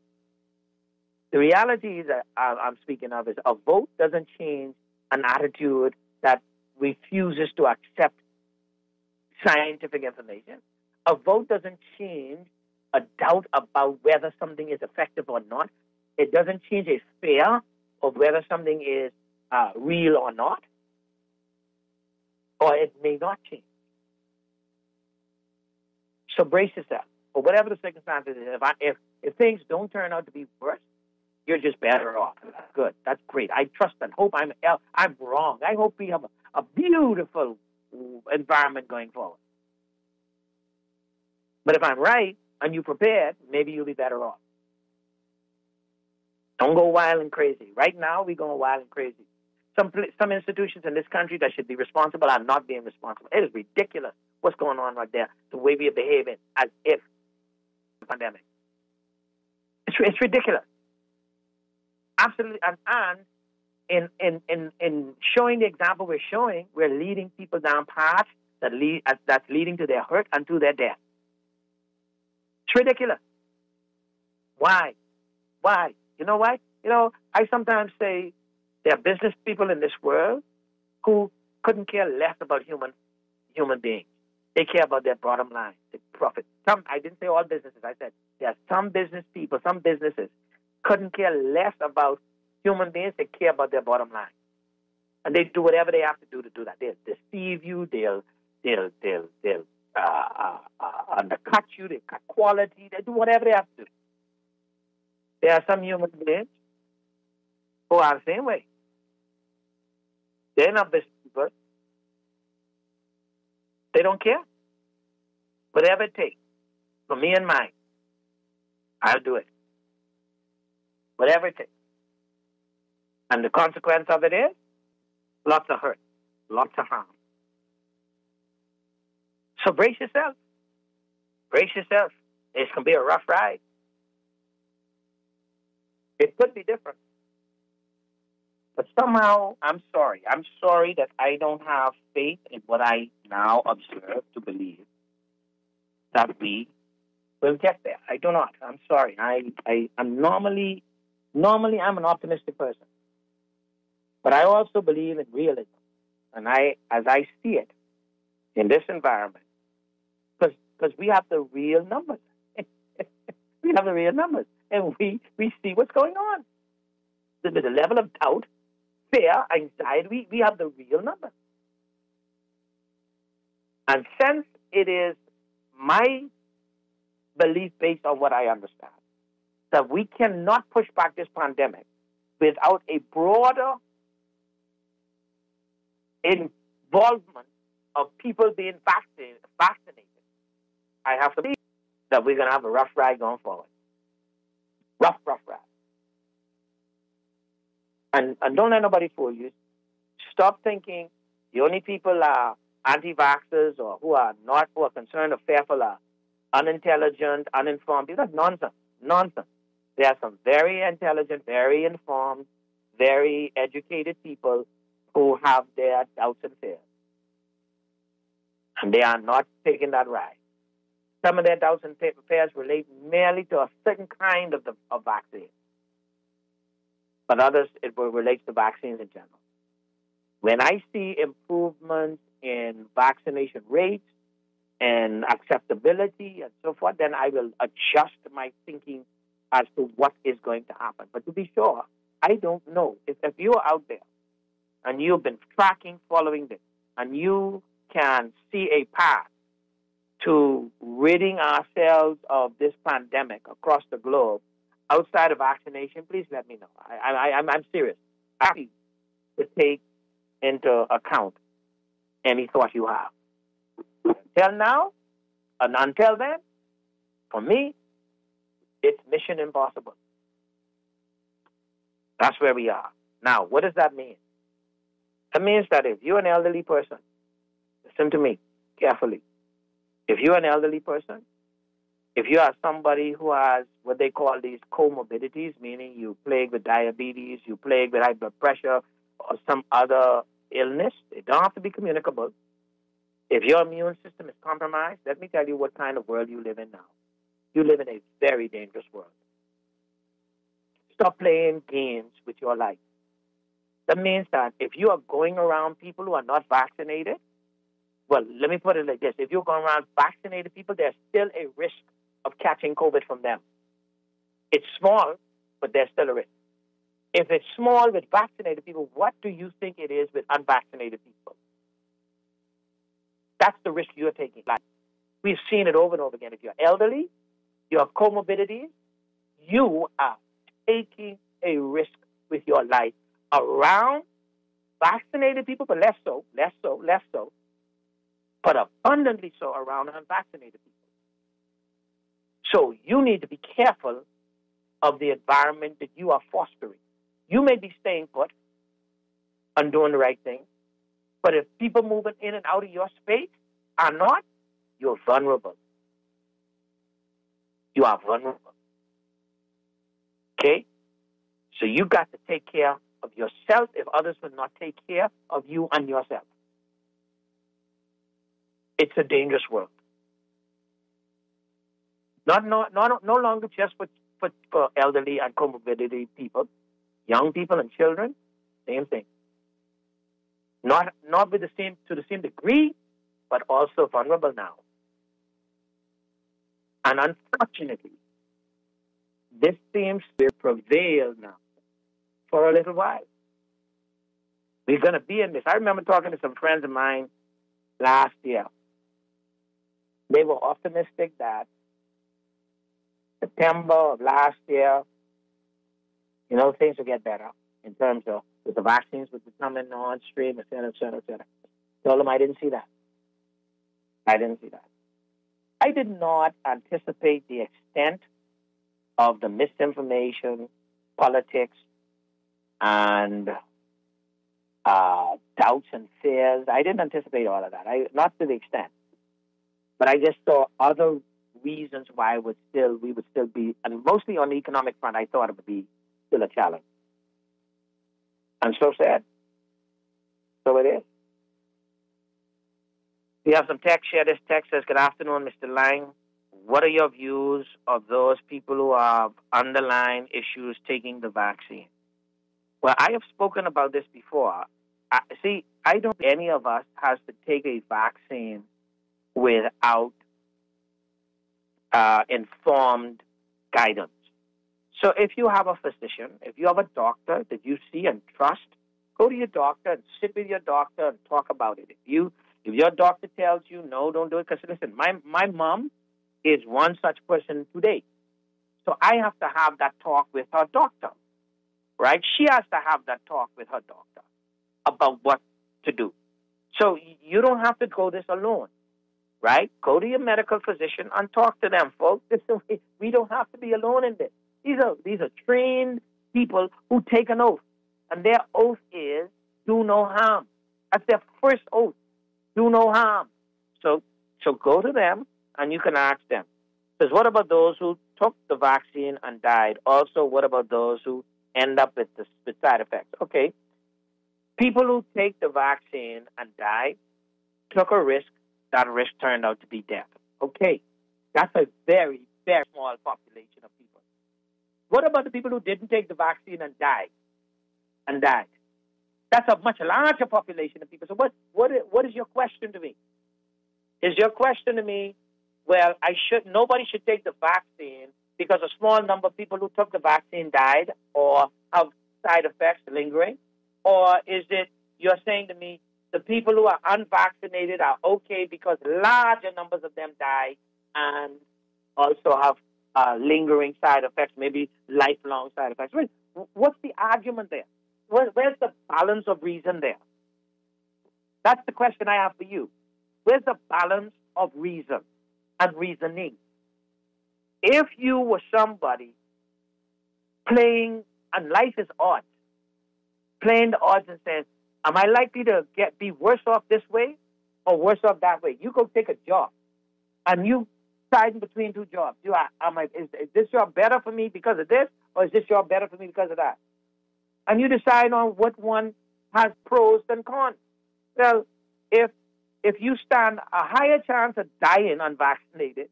S9: The reality that uh, I'm speaking of is a vote doesn't change an attitude that refuses to accept scientific information. A vote doesn't change a doubt about whether something is effective or not. It doesn't change a fear of whether something is uh, real or not, or it may not change. So brace yourself. Or whatever the circumstances is, if, I, if, if things don't turn out to be worse, you're just better off. Good. That's great. I trust and hope I'm I'm wrong. I hope we have a, a beautiful environment going forward. But if I'm right and you prepared, maybe you'll be better off. Don't go wild and crazy. Right now, we're going wild and crazy. Some some institutions in this country that should be responsible are not being responsible. It is ridiculous what's going on right there. The way we are behaving as if the pandemic. It's it's ridiculous. Absolutely, and, and in, in in in showing the example we're showing, we're leading people down paths that lead that's leading to their hurt and to their death. It's ridiculous. Why? Why? You know why? You know, I sometimes say there are business people in this world who couldn't care less about human human beings. They care about their bottom line, the profit. Some I didn't say all businesses. I said there are some business people, some businesses couldn't care less about human beings. They care about their bottom line, and they do whatever they have to do to do that. They'll deceive you. They'll they'll they'll they'll uh, uh, uh, undercut you, they cut quality, they do whatever they have to. There are some human beings who are the same way. They're not people. They don't care. Whatever it takes, for me and mine, I'll do it. Whatever it takes. And the consequence of it is lots of hurt, lots of harm. So brace yourself. Brace yourself. It's going to be a rough ride. It could be different. But somehow, I'm sorry. I'm sorry that I don't have faith in what I now observe to believe that we will get there. I do not. I'm sorry. I, I, I'm normally, normally I'm an optimistic person. But I also believe in realism. And I, as I see it in this environment, because we have the real numbers. we have the real numbers. And we, we see what's going on. The, the level of doubt, fear, anxiety, we, we have the real numbers. And since it is my belief based on what I understand, that we cannot push back this pandemic without a broader involvement of people being vaccinated, vaccinated. I have to believe that we're going to have a rough ride going forward. Rough, rough ride. And, and don't let nobody fool you. Stop thinking the only people are anti-vaxxers or who are not, who are concerned or fearful are unintelligent, uninformed. That's nonsense. Nonsense. There are some very intelligent, very informed, very educated people who have their doubts and fears. And they are not taking that ride. Some of their doubts and fears relate merely to a certain kind of, the, of vaccine. But others, it will relate to vaccines in general. When I see improvements in vaccination rates and acceptability and so forth, then I will adjust my thinking as to what is going to happen. But to be sure, I don't know. If, if you're out there and you've been tracking, following this, and you can see a path to ridding ourselves of this pandemic across the globe outside of vaccination, please let me know. I, I, I'm, serious. Happy to take into account any thought you have. Until now, and until then, for me, it's mission impossible. That's where we are. Now, what does that mean? That means that if you're an elderly person, listen to me carefully. If you're an elderly person, if you are somebody who has what they call these comorbidities, meaning you plague with diabetes, you plague with high blood pressure, or some other illness, they don't have to be communicable. If your immune system is compromised, let me tell you what kind of world you live in now. You live in a very dangerous world. Stop playing games with your life. That means that if you are going around people who are not vaccinated, well, let me put it like this. If you're going around vaccinated people, there's still a risk of catching COVID from them. It's small, but there's still a risk. If it's small with vaccinated people, what do you think it is with unvaccinated people? That's the risk you're taking. Like, we've seen it over and over again. If you're elderly, you have comorbidities, you are taking a risk with your life around vaccinated people, but less so, less so, less so, but abundantly so around unvaccinated people. So you need to be careful of the environment that you are fostering. You may be staying put and doing the right thing, but if people moving in and out of your space are not, you're vulnerable. You are vulnerable. Okay? So you got to take care of yourself if others will not take care of you and yourself. It's a dangerous world. Not, no, no, no longer just for, for, for elderly and comorbidity people, young people and children, same thing. Not, not with the same, to the same degree, but also vulnerable now. And unfortunately, this seems to prevail now for a little while. We're going to be in this. I remember talking to some friends of mine last year. They were optimistic that September of last year, you know, things would get better in terms of the vaccines would be coming on stream, et cetera, et cetera, et cetera. Told them I didn't see that. I didn't see that. I did not anticipate the extent of the misinformation, politics, and uh, doubts and fears. I didn't anticipate all of that. I not to the extent, but I just saw other reasons why would still we would still be, and mostly on the economic front, I thought it would be still a challenge. I'm so sad. So it is. We have some text here. This text says, Good afternoon, Mr. Laing. What are your views of those people who have underlying issues taking the vaccine? Well, I have spoken about this before. I, see, I don't any of us has to take a vaccine without uh, informed guidance. So if you have a physician, if you have a doctor that you see and trust, go to your doctor and sit with your doctor and talk about it. If you if your doctor tells you no, don't do it, because listen, my my mom is one such person today. So I have to have that talk with her doctor. Right? She has to have that talk with her doctor about what to do. So you don't have to go this alone. Right? Go to your medical physician and talk to them, folks. We don't have to be alone in this. These are these are trained people who take an oath, and their oath is do no harm. That's their first oath. Do no harm. So so go to them and you can ask them. Because what about those who took the vaccine and died? Also, what about those who end up with the with side effects? Okay. People who take the vaccine and die took a risk. That risk turned out to be death. Okay. That's a very, very small population of people. What about the people who didn't take the vaccine and died? And died. That's a much larger population of people. So what what what is your question to me? Is your question to me, well, I should nobody should take the vaccine because a small number of people who took the vaccine died or have side effects lingering? Or is it you're saying to me the people who are unvaccinated are okay because larger numbers of them die and also have uh, lingering side effects, maybe lifelong side effects. What's the argument there? Where, where's the balance of reason there? That's the question I have for you. Where's the balance of reason and reasoning? If you were somebody playing, and life is odds, playing the odds and saying, Am I likely to get be worse off this way or worse off that way? You go take a job and you deciding between two jobs. Do I, am I, is, is this job better for me because of this, or is this job better for me because of that? And you decide on what one has pros and cons. Well, if if you stand a higher chance of dying unvaccinated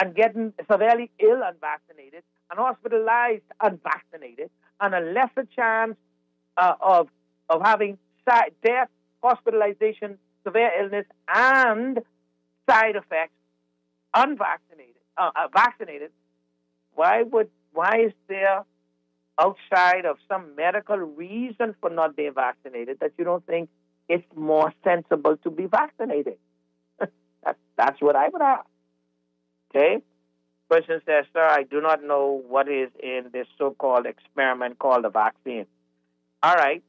S9: and getting severely ill unvaccinated and hospitalized unvaccinated, and a lesser chance uh, of of having death, hospitalization, severe illness, and side effects unvaccinated, uh, uh, vaccinated, why would why is there outside of some medical reason for not being vaccinated that you don't think it's more sensible to be vaccinated? that, that's what I would ask. Okay. Person says, Sir, I do not know what is in this so called experiment called the vaccine. All right.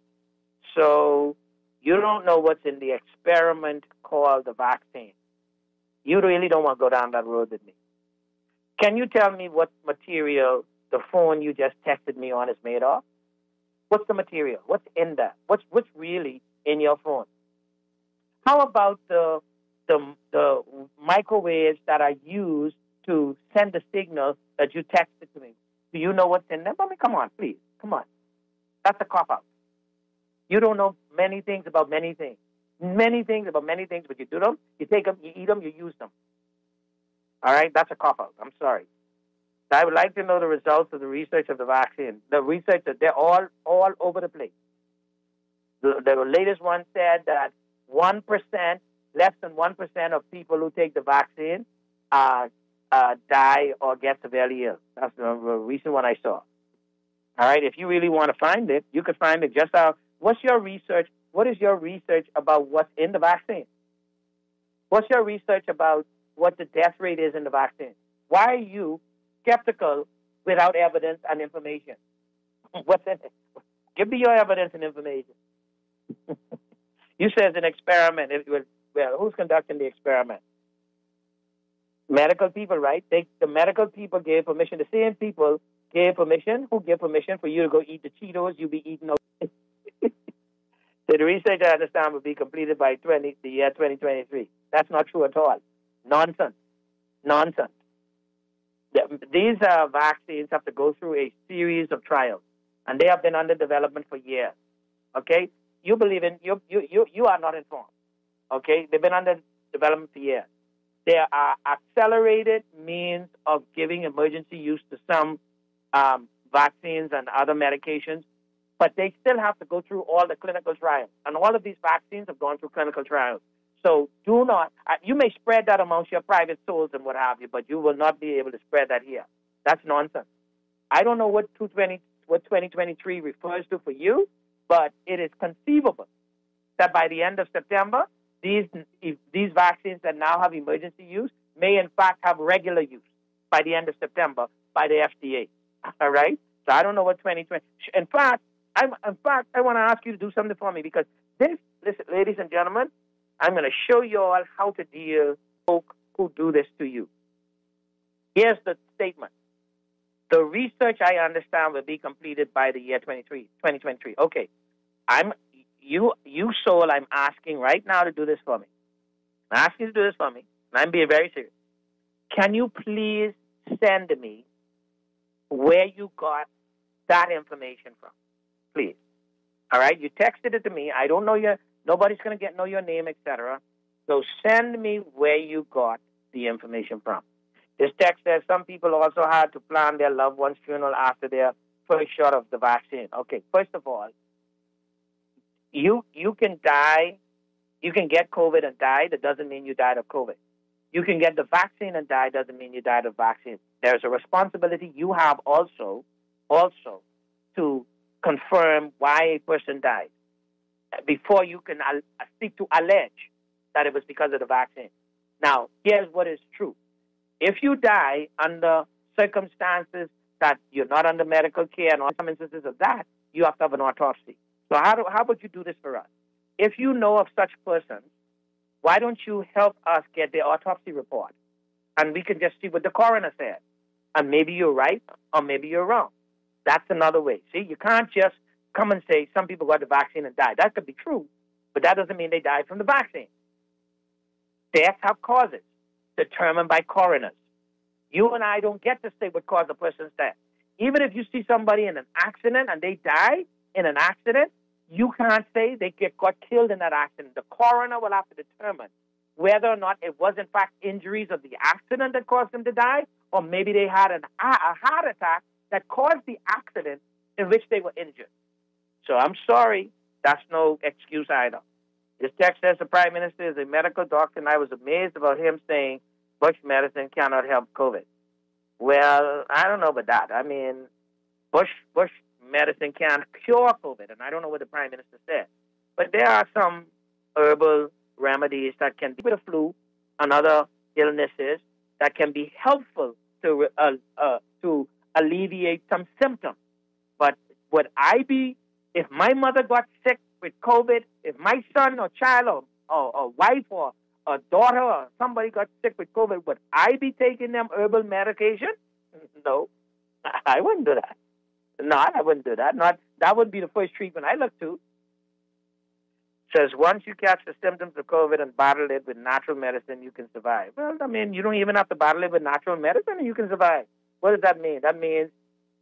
S9: So you don't know what's in the experiment called the vaccine. You really don't want to go down that road with me. Can you tell me what material the phone you just texted me on is made of? What's the material? What's in that? What's what's really in your phone? How about the the the microwaves that are used to send the signal that you texted to me? Do you know what's in them? I mean, come on, please, come on. That's a cop out. You don't know many things about many things many things about many things, but you do them, you take them, you eat them, you use them. All right, that's a cop out. I'm sorry. I would like to know the results of the research of the vaccine. The research that they're all all over the place. The, the latest one said that one percent, less than one percent of people who take the vaccine uh, uh, die or get severely ill. That's the recent one I saw. All right, if you really want to find it, you can find it just out. What's your research what is your research about what's in the vaccine? What's your research about what the death rate is in the vaccine? Why are you skeptical without evidence and information? What's in it? Give me your evidence and information. you said it's an experiment. It was, well, who's conducting the experiment? Medical people, right? They, the medical people gave permission. The same people gave permission. Who gave permission for you to go eat the Cheetos you be eating? So the research, I understand, will be completed by 20, the year 2023. That's not true at all. Nonsense. Nonsense. The- These uh, vaccines have to go through a series of trials, and they have been under development for years. Okay, you believe in you you you you are not informed. Okay, they've been under development for years. There are accelerated means of giving emergency use to some um, vaccines and other medications, but they still have to go through all the clinical trials. And all of these vaccines have gone through clinical trials. So do not, uh, you may spread that amongst your private souls and what have you, but you will not be able to spread that here. That's nonsense. I don't know what 220, what 2023 refers to for you, but it is conceivable that by the end of September, these these vaccines that now have emergency use may in fact have regular use by the end of September by the FDA. All right. So I don't know what 2020. In fact, I'm in fact I want to ask you to do something for me because this, listen, ladies and gentlemen, I'm going to show you all how to deal with folk who do this to you. Here's the statement. The research I understand will be completed by the year 23, 2023. Okay. I'm you you soul I'm asking right now to do this for me. I'm asking you to do this for me, and I'm being very serious. Can you please send me where you got that information from? Please. All right, you texted it to me. I don't know your nobody's gonna get know your name, etc. So send me where you got the information from. This text says some people also had to plan their loved one's funeral after their first shot of the vaccine. Okay, first of all, you you can die, you can get COVID and die. That doesn't mean you died of COVID. You can get the vaccine and die. Doesn't mean you died of vaccine. There's a responsibility you have also, also, to confirm why a person died uh, before you can al- uh, seek to allege that it was because of the vaccine. Now, here's what is true: if you die under circumstances that you're not under medical care and some instances of that, you have to have an autopsy. So how, do, how would you do this for us? If you know of such persons, why don't you help us get the autopsy report? And we can just see what the coroner said. And maybe you're right or maybe you're wrong. That's another way. See, you can't just come and say some people got the vaccine and died. That could be true, but that doesn't mean they died from the vaccine. Deaths have causes determined by coroners. You and I don't get to say what caused a person's death. Even if you see somebody in an accident and they die in an accident, you can't say they get got killed in that accident. The coroner will have to determine whether or not it was in fact injuries of the accident that caused them to die, or maybe they had an, a a heart attack that caused the accident in which they were injured. So I'm sorry, that's no excuse either. This text says the Prime Minister is a medical doctor, and I was amazed about him saying Bush medicine cannot help COVID. Well, I don't know about that. I mean, Bush Bush medicine can cure COVID, and I don't know what the Prime Minister said. But there are some herbal remedies that can be with the flu and other illnesses that can be helpful to uh, uh, to alleviate some symptoms. But would I be if my mother got sick with COVID, if my son or child or, or, or wife or a daughter or somebody got sick with COVID, would I be taking them herbal medication? No, I wouldn't do that. No, I wouldn't do that. Not that would be the first treatment I look to. Says once you catch the symptoms of COVID and battle it with natural medicine, you can survive. Well, I mean, you don't even have to battle it with natural medicine, and you can survive. What does that mean? That means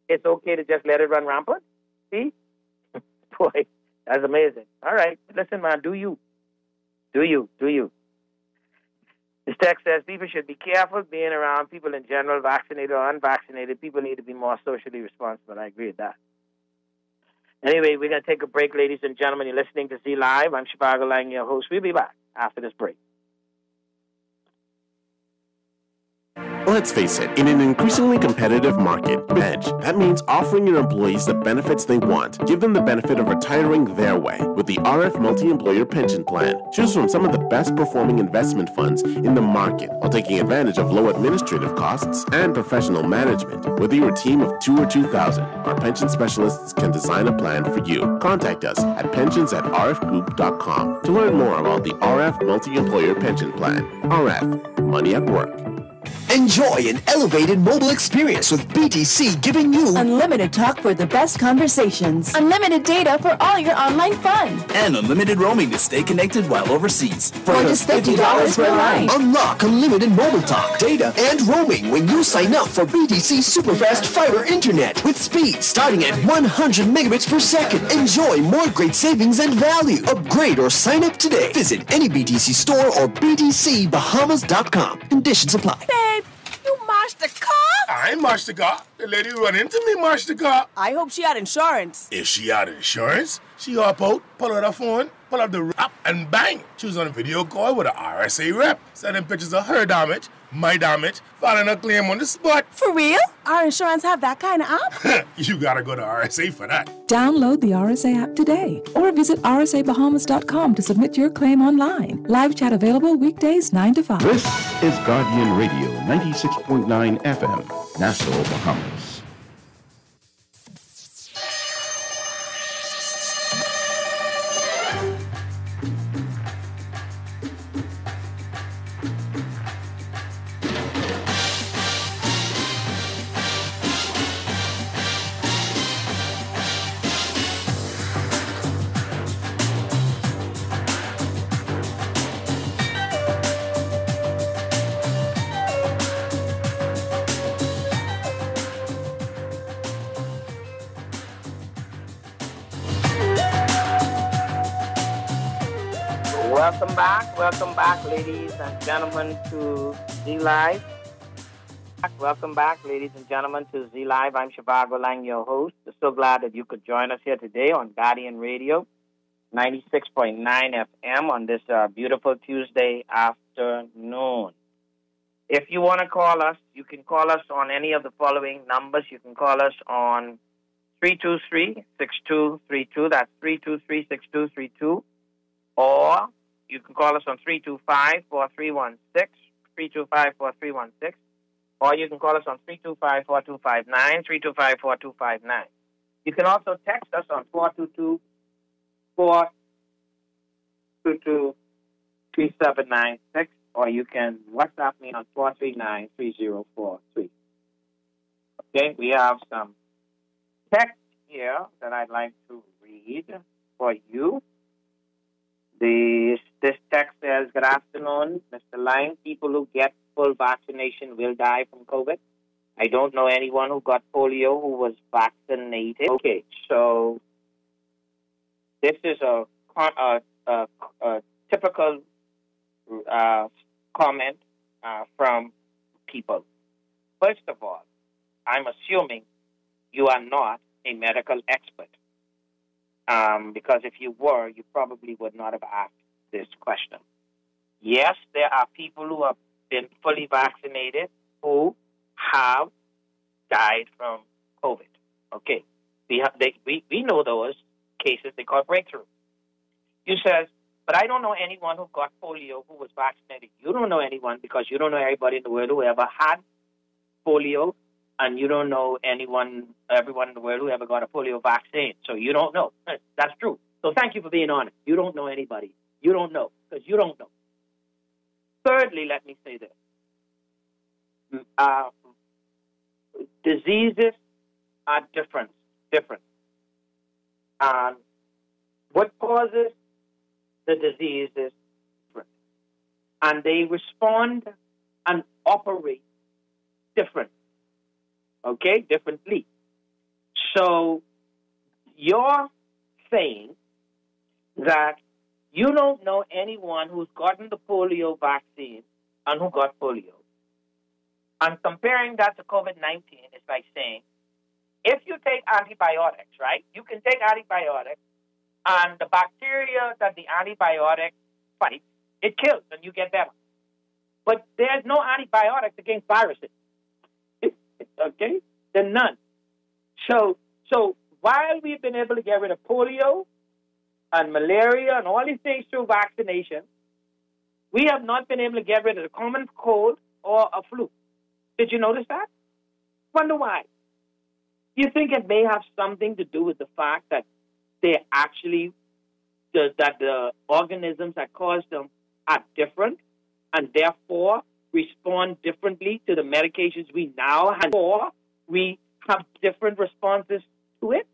S9: it's okay to just let it run rampant. See, boy, that's amazing. All right, listen, man, do you, do you, do you? This text says people should be careful being around people in general, vaccinated or unvaccinated. People need to be more socially responsible. I agree with that. Anyway, we're going to take a break, ladies and gentlemen. You're listening to Z Live. I'm Zhivargo Laing, your host. We'll be back after this break.
S10: Let's face it, in an increasingly competitive market, bench, that means offering your employees the benefits they want. Give them the benefit of retiring their way with the RF Multi Employer Pension Plan. Choose from some of the best performing investment funds in the market while taking advantage of low administrative costs and professional management. Whether you're a team of two or 2,000, our pension specialists can design a plan for you. Contact us at pensions at rfgroup.com to learn more about the RF Multi Employer Pension Plan. RF, money at work.
S6: Enjoy an elevated mobile experience with BTC giving you
S7: unlimited talk for the best conversations, unlimited data for all your online fun,
S15: and unlimited roaming to stay connected while overseas.
S7: For just $50 per line.
S6: Unlock unlimited mobile talk, data, and roaming when you sign up for BTC Superfast Fiber Internet with speed starting at 100 megabits per second. Enjoy more great savings and value. Upgrade or sign up today. Visit any BTC store or BTCBahamas.com. Conditions apply.
S18: Babe, you mashed the car?
S20: I ain't mashed the car. The lady run into me mashed the car.
S18: I hope she had insurance.
S20: If she had insurance, she hop out, pull out her phone, pull up the rap, and bang! She was on a video call with an RSA rep, sending pictures of her damage, my damage, filing a claim on the spot.
S18: For real? Our insurance have that kind of app?
S20: you gotta go to RSA for that.
S13: Download the RSA app today or visit rsabahamas.com to submit your claim online. Live chat available weekdays 9 to 5.
S1: This is Guardian Radio 96.9 FM, Nassau, Bahamas.
S9: Ladies and gentlemen, to Z Live. Welcome back, ladies and gentlemen, to Z Live. I'm Zhivargo Laing, your host. So glad that you could join us here today on Guardian Radio, 96.9 FM on this uh, beautiful Tuesday afternoon. If you want to call us, you can call us on any of the following numbers. You can call us on 323 6232. That's 323 6232. Or you can call us on 325 4316, 325 4316. Or you can call us on 325 4259, 325 4259. You can also text us on 422 422 3796. Or you can WhatsApp me on 439 3043. Okay, we have some text here that I'd like to read for you. This, this text says, Good afternoon, Mr. Laing. People who get full vaccination will die from COVID. I don't know anyone who got polio who was vaccinated. Okay, so this is a, a, a, a typical uh, comment uh, from people. First of all, I'm assuming you are not a medical expert. Um, because if you were, you probably would not have asked this question. Yes, there are people who have been fully vaccinated who have died from COVID. Okay, we have, they, we we know those cases. They call breakthrough. You says, but I don't know anyone who got polio who was vaccinated. You don't know anyone because you don't know everybody in the world who ever had polio and you don't know anyone, everyone in the world who ever got a polio vaccine. So you don't know. That's true. So thank you for being honest. You don't know anybody. You don't know because you don't know. Thirdly, let me say this: uh, diseases are different. Different. Um, what causes the disease is different, and they respond and operate different okay, differently. So you're saying that you don't know anyone who's gotten the polio vaccine and who got polio. And comparing that to COVID 19 is like saying if you take antibiotics, right, you can take antibiotics and the bacteria that the antibiotic fights, it kills and you get better. But there's no antibiotics against viruses. Okay, then none. So, so while we've been able to get rid of polio and malaria and all these things through vaccination, we have not been able to get rid of the common cold or a flu. Did you notice that? Wonder why? You think it may have something to do with the fact that they actually that the organisms that cause them are different and therefore respond differently to the medications we now have, or we have different responses to it?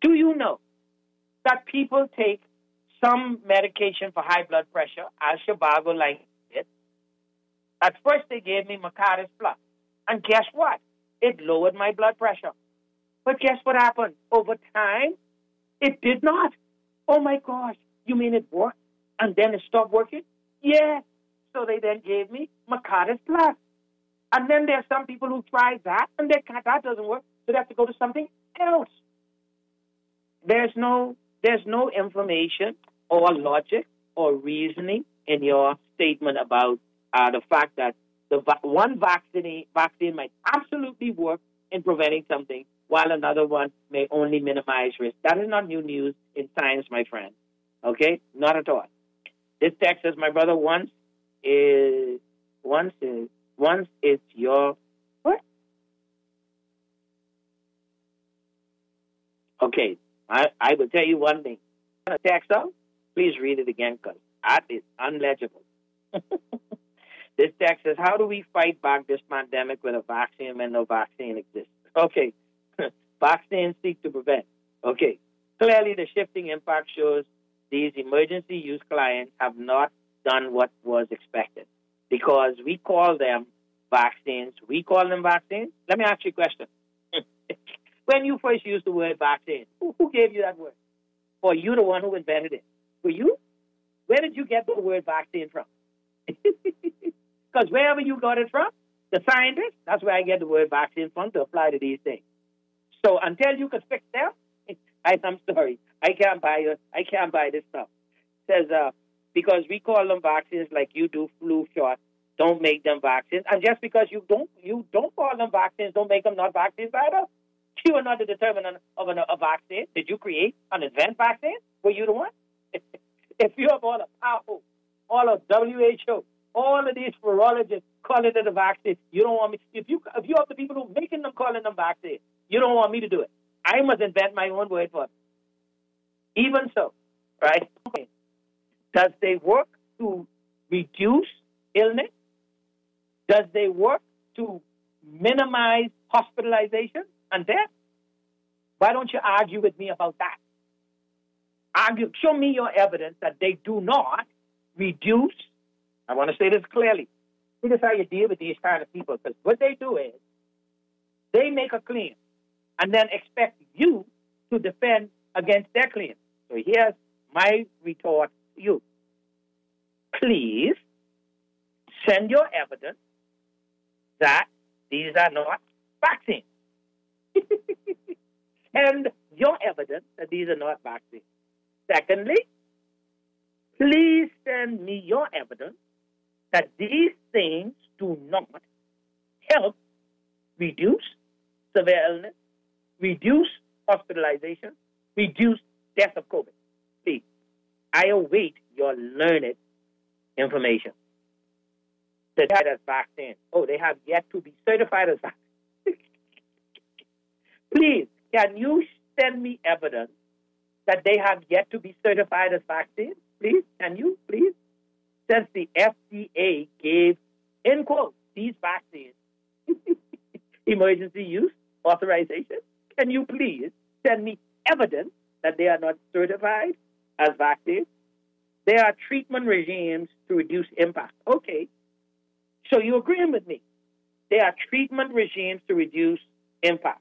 S9: Do you know that people take some medication for high blood pressure, as Zhivargo like it? At first, they gave me Micardis Plus. And guess what? It lowered my blood pressure. But guess what happened? Over time, it did not. Oh my gosh, you mean it worked and then it stopped working? Yeah. So they then gave me Micardis Plus. And then there's some people who try that and they can't, that doesn't work. So they have to go to something else. There's no there's no information or logic or reasoning in your statement about uh, the fact that the va- one vaccine vaccine might absolutely work in preventing something, while another one may only minimize risk. That is not new news in science, my friend. Okay, not at all. This text says, "My brother, once is once is once it's your what? Okay, I I will tell you one thing. Text out. Please read it again because that is unlegible. This text says, How do we fight back this pandemic with a vaccine when no vaccine exists? Okay, vaccines seek to prevent. Okay, clearly the shifting impact shows these emergency use clients have not done what was expected because we call them vaccines. We call them vaccines. Let me ask you a question. when you first used the word vaccine, who, gave you that word? Or you the one who invented it? Were you? Where did you get the word vaccine from? Because wherever you got it from, the scientists, that's where I get the word vaccine from to apply to these things. So until you can fix them, I, I'm sorry, I can't buy it. I can't buy this stuff. It says uh, because we call them vaccines like you do flu shots, don't make them vaccines. And just because you don't you don't call them vaccines, don't make them not vaccines either. You are not the determinant of an, a vaccine. Did you create an invent vaccine? Were you the one? if you have all the powerful, all of WHO, all of these virologists calling it a vaccine. You don't want me. If you if you have the people who are making them calling them vaccine, you don't want me to do it. I must invent my own word for it. Even so, right? Does they work to reduce illness? Does they work to minimize hospitalization and death? Why don't you argue with me about that? Argue, show me your evidence that they do not reduce I want to say this clearly. This is how you deal with these kind of people. Because what they do is they make a claim and then expect you to defend against their claim. So here's my retort to you. Please send your evidence that these are not vaccines. send your evidence that these are not vaccines. Secondly, please send me your evidence that these things do not help reduce severe illness, reduce hospitalization, reduce death of COVID. I await your learned information. Certified as vaccine. Oh, they have yet to be certified as vaccine. Please, can you send me evidence that they have yet to be certified as vaccine? Please, can you, please? since the FDA gave, in quote, these vaccines emergency use authorization, can you please send me evidence that they are not certified as vaccines? There are treatment regimes to reduce impact. Okay. So you agreeing with me? There are treatment regimes to reduce impact.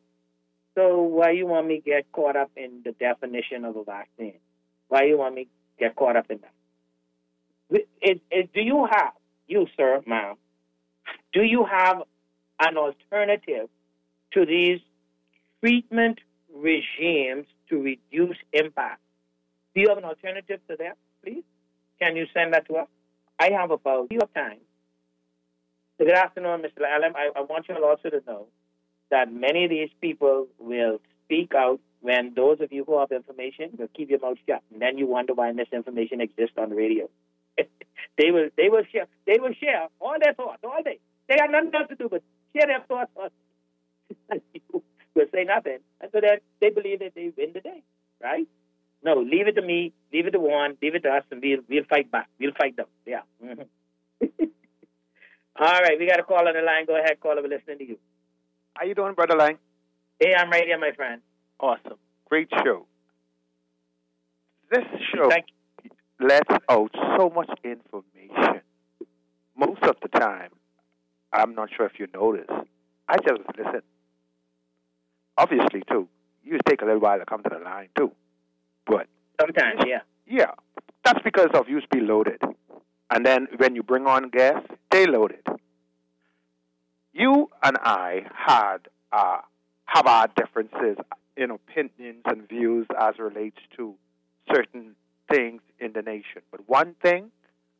S9: So why you want me get caught up in the definition of a vaccine? Why you want me get caught up in that? It, it, do you have, you, sir, ma'am, do you have an alternative to these treatment regimes to reduce impact? Do you have an alternative to that, please? Can you send that to us? I have about your time. So good afternoon, Mr. Allen. I, I want you all also to know that many of these people will speak out when those of you who have information will keep your mouth shut, and then you wonder why misinformation exists on the radio. they will they will share they will share all their thoughts all day. They got nothing else to do but share their thoughts. you will say nothing, and so that they believe that they win the day, right? No, leave it to me, leave it to Juan, leave it to us, and we'll we'll fight back. We'll fight them. Yeah. All right, we got a call on the line. Go ahead, caller. We're listening to you.
S21: How you doing, Brother Laing?
S9: Hey, I'm right here, my friend.
S21: Awesome. Great show. This show lets out so much information. Most of the time, I'm not sure if you notice, I just listen. Obviously, too, you take a little while to come to the line, too. But
S9: sometimes, yeah.
S21: Yeah. That's because of you be loaded. And then when you bring on gas, they loaded. You and I had uh, have our differences in opinions and views as relates to certain things in the nation. But one thing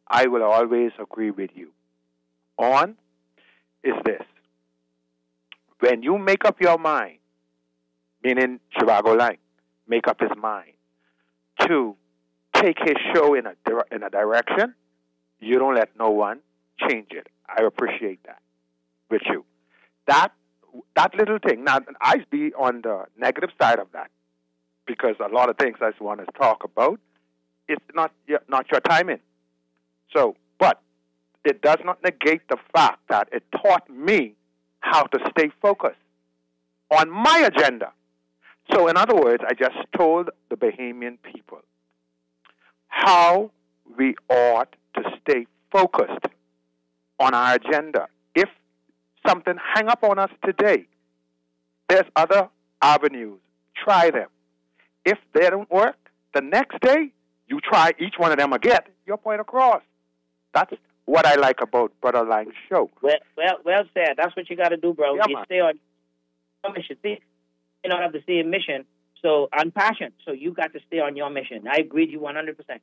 S21: I will always agree with you on is this. When you make up your mind, meaning Zhivargo Laing, make up his mind to take his show in a in a direction, you don't let no one change it. I appreciate that with you. That that little thing. Now I'd be on the negative side of that because a lot of things I want to talk about, it's not not your timing. So, but it does not negate the fact that it taught me how to stay focused on my agenda. So, in other words, I just told the Bahamian people how we ought to stay focused on our agenda. If something hang up on us today, there's other avenues. Try them. If they don't work, the next day you try each one of them again. Your point across. That's what I like about Brother Laing's show.
S9: Well, well, well said. That's what you got to do, bro.
S21: Yeah,
S9: you
S21: man.
S9: stay on. See, you don't have the same mission. So on passion. So you got to stay on your mission. I agree with you one hundred percent.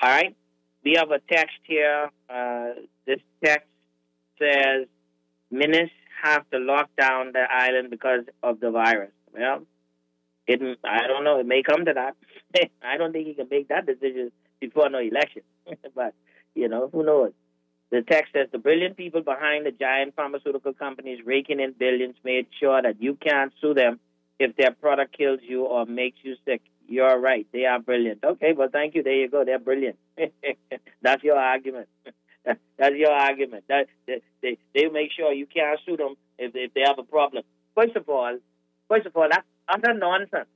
S9: All right. We have a text here. Uh, this text says Minnis have to lock down the island because of the virus. Well, it, I don't know. It may come to that. I don't think he can make that decision before no election. but you know, who knows? The text says the brilliant people behind the giant pharmaceutical companies raking in billions made sure that you can't sue them if their product kills you or makes you sick. You're right. They are brilliant. Okay, well, thank you. There you go. They're brilliant. That's your argument. That's your argument. That they, they they make sure you can't sue them if if they have a problem. First of all, first of all, that's utter nonsense.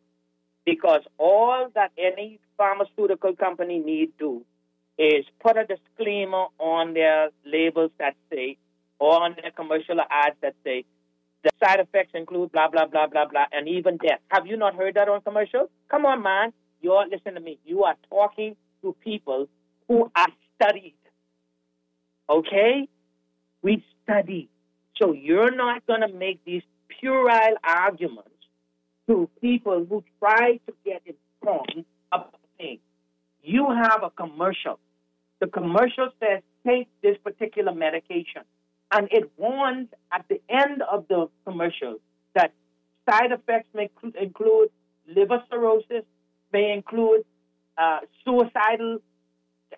S9: Because all that any pharmaceutical company need do is put a disclaimer on their labels that say, or on their commercial ads that say, the side effects include blah blah blah blah blah, and even death. Have you not heard that on commercials? Come on, man. You're listen to me. You are talking to people who are studied. Okay? We study. So you're not gonna make these puerile arguments to people who try to get informed about things. You have a commercial. The commercial says, take this particular medication. And it warns at the end of the commercial that side effects may cl- include liver cirrhosis, may include uh, suicidal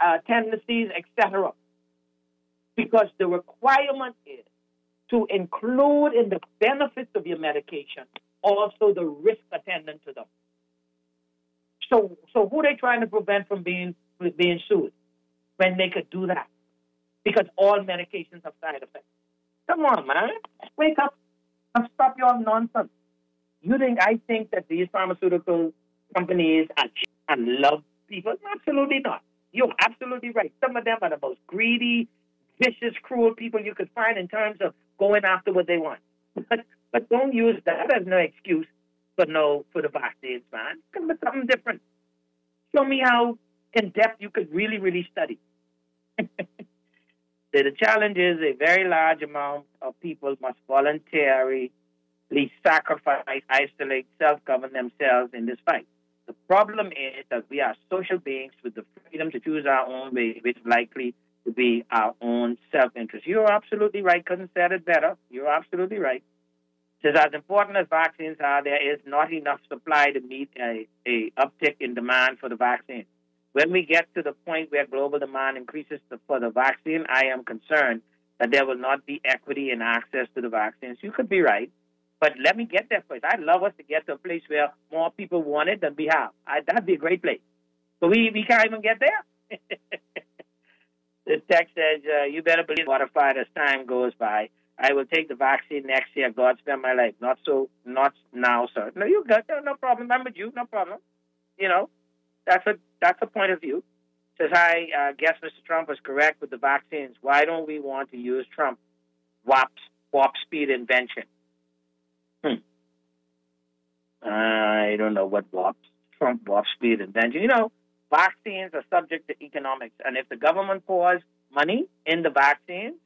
S9: uh, tendencies, etc. Because the requirement is to include in the benefits of your medication also the risk attendant to them. So, so who they trying to prevent from being being sued when they could do that? Because all medications have side effects. Come on, man, wake up and stop your nonsense. You think I think that these pharmaceutical companies are cheap and love people? Absolutely not. You're absolutely right. Some of them are the most greedy, vicious, cruel people you could find in terms of going after what they want. But, but don't use that as no excuse for no for the vaccines, man. Come with something different. Show me how in depth you could really, really study. the, the challenge is a very large amount of people must voluntarily sacrifice, isolate, self-govern themselves in this fight. The problem is that we are social beings with the freedom to choose our own way, which likely to be our own self-interest. You're absolutely right. Couldn't said it better. You're absolutely right. Says as important as vaccines are, there is not enough supply to meet a, a uptick in demand for the vaccine. When we get to the point where global demand increases for the vaccine, I am concerned that there will not be equity in access to the vaccines. You could be right, but let me get there first. I'd love us to get to a place where more people want it than we have. I, that'd be a great place. But we, we can't even get there. the text says, uh, you better believe modified as time goes by. I will take the vaccine next year. God spare my life. Not so, not now, sir. No, you got no, problem. I'm with you. No problem. You know, that's a that's a point of view. Says I uh, guess Mr. Trump was correct with the vaccines. Why don't we want to use Trump warp warp speed invention? Hmm. I don't know what warp Trump warp speed invention. You know, vaccines are subject to economics, and if the government pours money in the vaccines,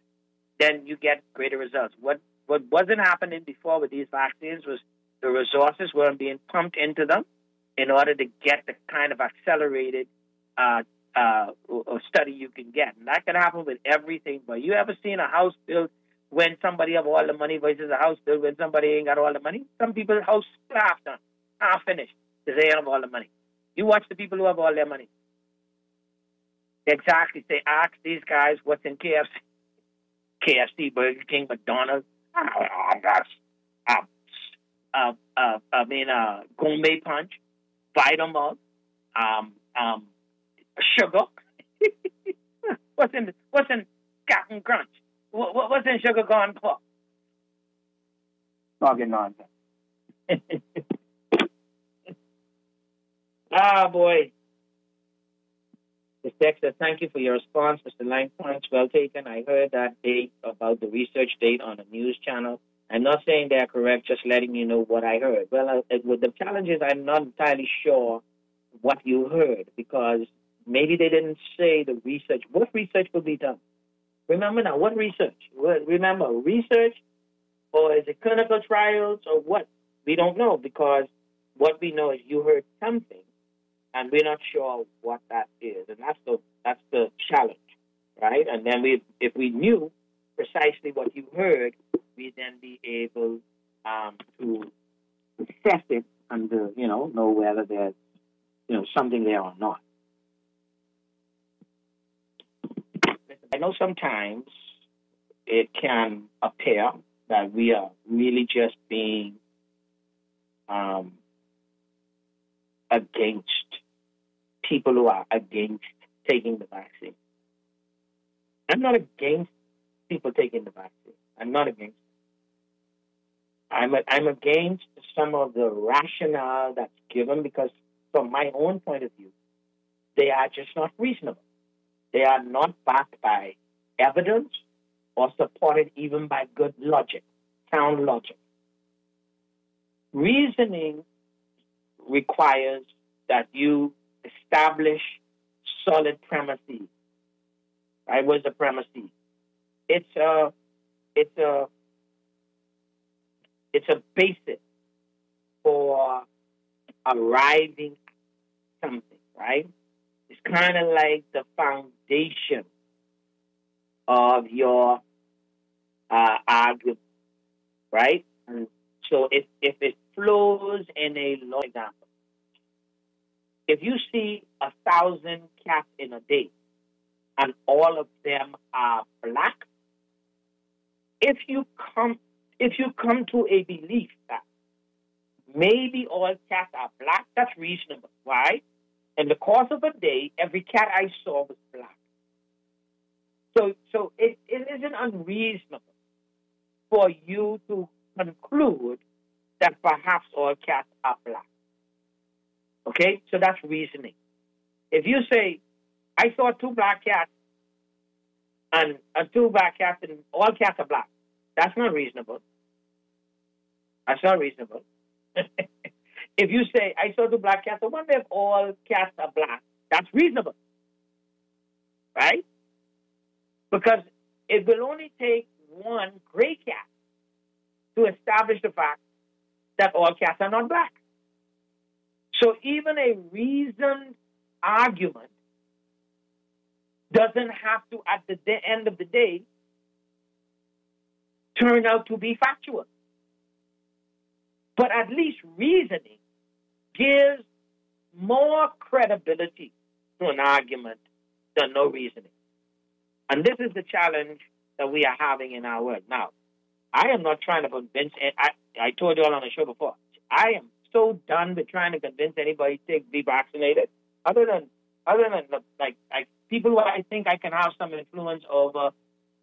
S9: then you get greater results. What what wasn't happening before with these vaccines was the resources weren't being pumped into them in order to get the kind of accelerated uh, uh, study you can get. And that can happen with everything. But you ever seen a house built when somebody have all the money versus a house built when somebody ain't got all the money? Some people house half done, half finished because they have all the money. You watch the people who have all their money. Exactly. They ask these guys what's in KFC. KFC, Burger King, McDonald's. Uh, uh, uh, I mean, uh, gourmet punch, Vitamalt, um, um, sugar. what's in what's in Captain Crunch? What, what, what's in Sugar Gone Club? Talking nonsense. ah, boy. Ms. Dexter, thank you for your response. Mr. Laing points well taken. I heard that date about the research date on a news channel. I'm not saying they're correct, just letting you know what I heard. Well, uh, with the challenge is I'm not entirely sure what you heard because maybe they didn't say the research. What research will be done? Remember now, what research? Remember, research or is it clinical trials or what? We don't know because what we know is you heard something and we're not sure what that is, and that's the that's the challenge, right? And then we, if we knew precisely what you heard, we'd then be able um, to assess it and you know know whether there's you know something there or not. I know sometimes it can appear that we are really just being um, against people who are against taking the vaccine. I'm not against people taking the vaccine. I'm not against. I'm a, I'm against some of the rationale that's given because, from my own point of view, they are just not reasonable. They are not backed by evidence or supported even by good logic, sound logic. Reasoning requires that you establish solid premises. Right? What's the premises? It's a, it's a, it's a basis for arriving at something, right? It's kind of like the foundation of your uh, argument, right? And so if, if it flows in a long example, if you see a thousand cats in a day and all of them are black, if you come if you come to a belief that maybe all cats are black, that's reasonable. Why? In the course of a day, every cat I saw was black. So so it, it isn't unreasonable for you to conclude that perhaps all cats are black. Okay, so that's reasoning. If you say, I saw two black cats and uh, two black cats and all cats are black, that's not reasonable. That's not reasonable. if you say, I saw two black cats, I wonder if all cats are black, that's reasonable. Right? Because it will only take one gray cat to establish the fact that all cats are not black. So even a reasoned argument doesn't have to, at the de- end of the day, turn out to be factual. But at least reasoning gives more credibility to an argument than no reasoning. And this is the challenge that we are having in our world. Now, I am not trying to convince, I, I told you all on the show before, I am so done with trying to convince anybody to be vaccinated. Other than, other than like, like people who I think I can have some influence over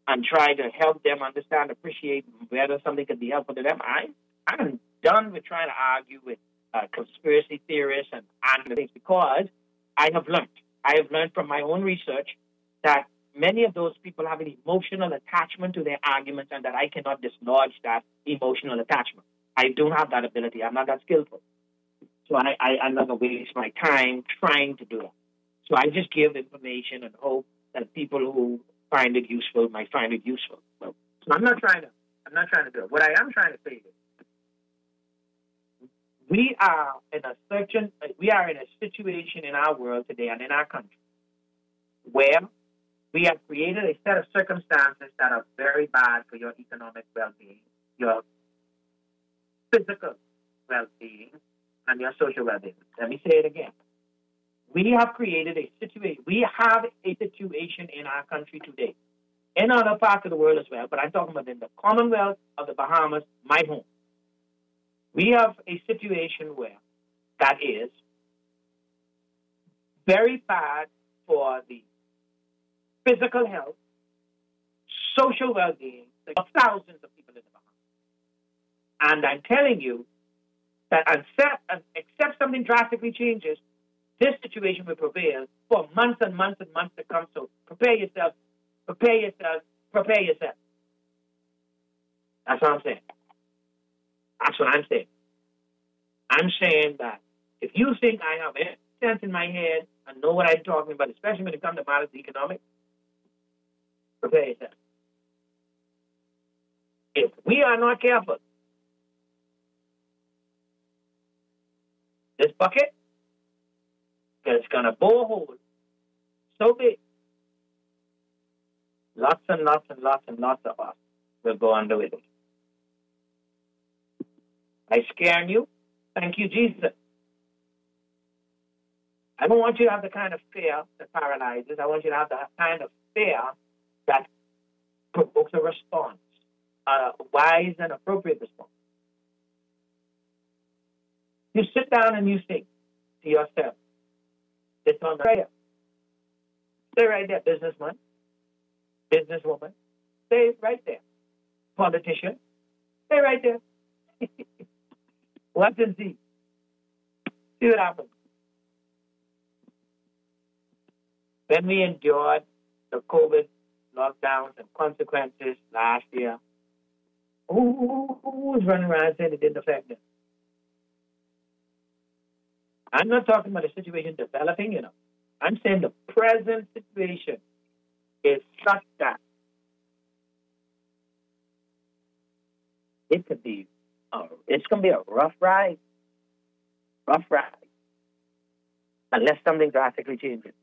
S9: and try to help them understand, appreciate whether something could be helpful to them. I, I'm done with trying to argue with uh, conspiracy theorists and, and things because I have learned. I have learned from my own research that many of those people have an emotional attachment to their arguments and that I cannot dislodge that emotional attachment. I don't have that ability. I'm not that skillful. So I, I, I'm not going to waste my time trying to do that. So I just give information and hope that people who find it useful might find it useful. So I'm not trying to I'm not trying to do it. What I am trying to say is we are in a certain we are in a situation in our world today and in our country where we have created a set of circumstances that are very bad for your economic well-being, your physical well-being, and your social well-being. Let me say it again. We have created a situation. We have a situation in our country today, in other parts of the world as well. But I'm talking about in the Commonwealth of the Bahamas, my home. We have a situation where that is very bad for the physical health, social well-being of thousands of people in the Bahamas. And I'm telling you that except, except something drastically changes, this situation will prevail for months and months and months to come. So prepare yourself, prepare yourself, prepare yourself. That's what I'm saying. That's what I'm saying. I'm saying that if you think I have any sense in my head and know what I'm talking about, especially when it comes to matters economics. prepare yourself. If we are not careful, this bucket is going to bore a hole so big, lots and lots and lots and lots of us will go under with it. I scaring you? Thank you, Jesus. I don't want you to have the kind of fear that paralyzes. I want you to have the kind of fear that provokes a response, a wise and appropriate response. You sit down and you think to yourself, it's on prayer. Stay right there, businessman, businesswoman. Stay right there. Politician, stay right there. Watch and see. See what happens. When we endured the COVID lockdowns and consequences last year, who was running around saying it didn't affect them? I'm not talking about a situation developing, you know. I'm saying the present situation is such that it could be, uh, it's going to be a rough ride. Rough ride. Unless something drastically changes.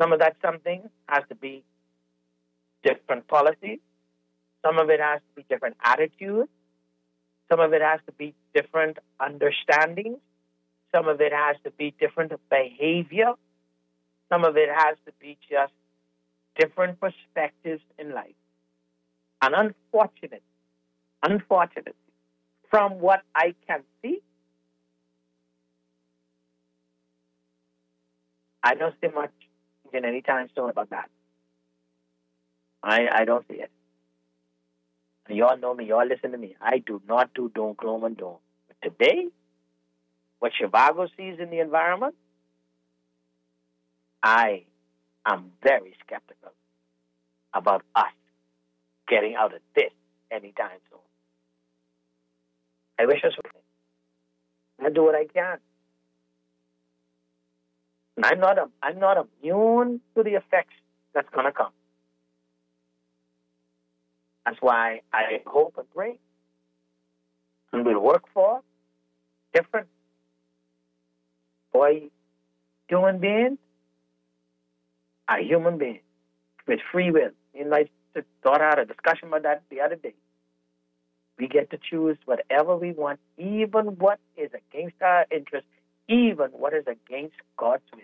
S9: Some of that something has to be different policies. Some of it has to be different attitudes. Some of it has to be different understandings. Some of it has to be different behavior. Some of it has to be just different perspectives in life. And unfortunately, unfortunately, from what I can see, I don't see much in any time soon about that. I, I don't see it. You all know me, you all listen to me. I do not do doom, gloom, and doom. But today, what Zhivargo sees in the environment, I am very skeptical about us getting out of this anytime soon. I wish us would. I do what I can. And I'm not, a, I'm not immune to the effects that's going to come. That's why I hope and pray and we'll work for different boy human being, a human being with free will. Know, I thought I had a discussion about that the other day. We get to choose whatever we want, even what is against our interest, even what is against God's will.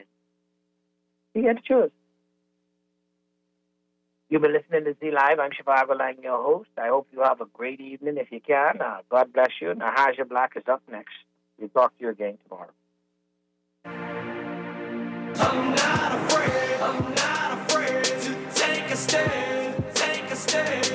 S9: We get to choose. You've been listening to Z Live. I'm Zhivargo Laing, your host. I hope you have a great evening if you can. Uh, God bless you. Nahaja Black is up next. We'll talk to you again tomorrow.
S3: I'm not afraid, I'm not afraid to take a stand, take a stand.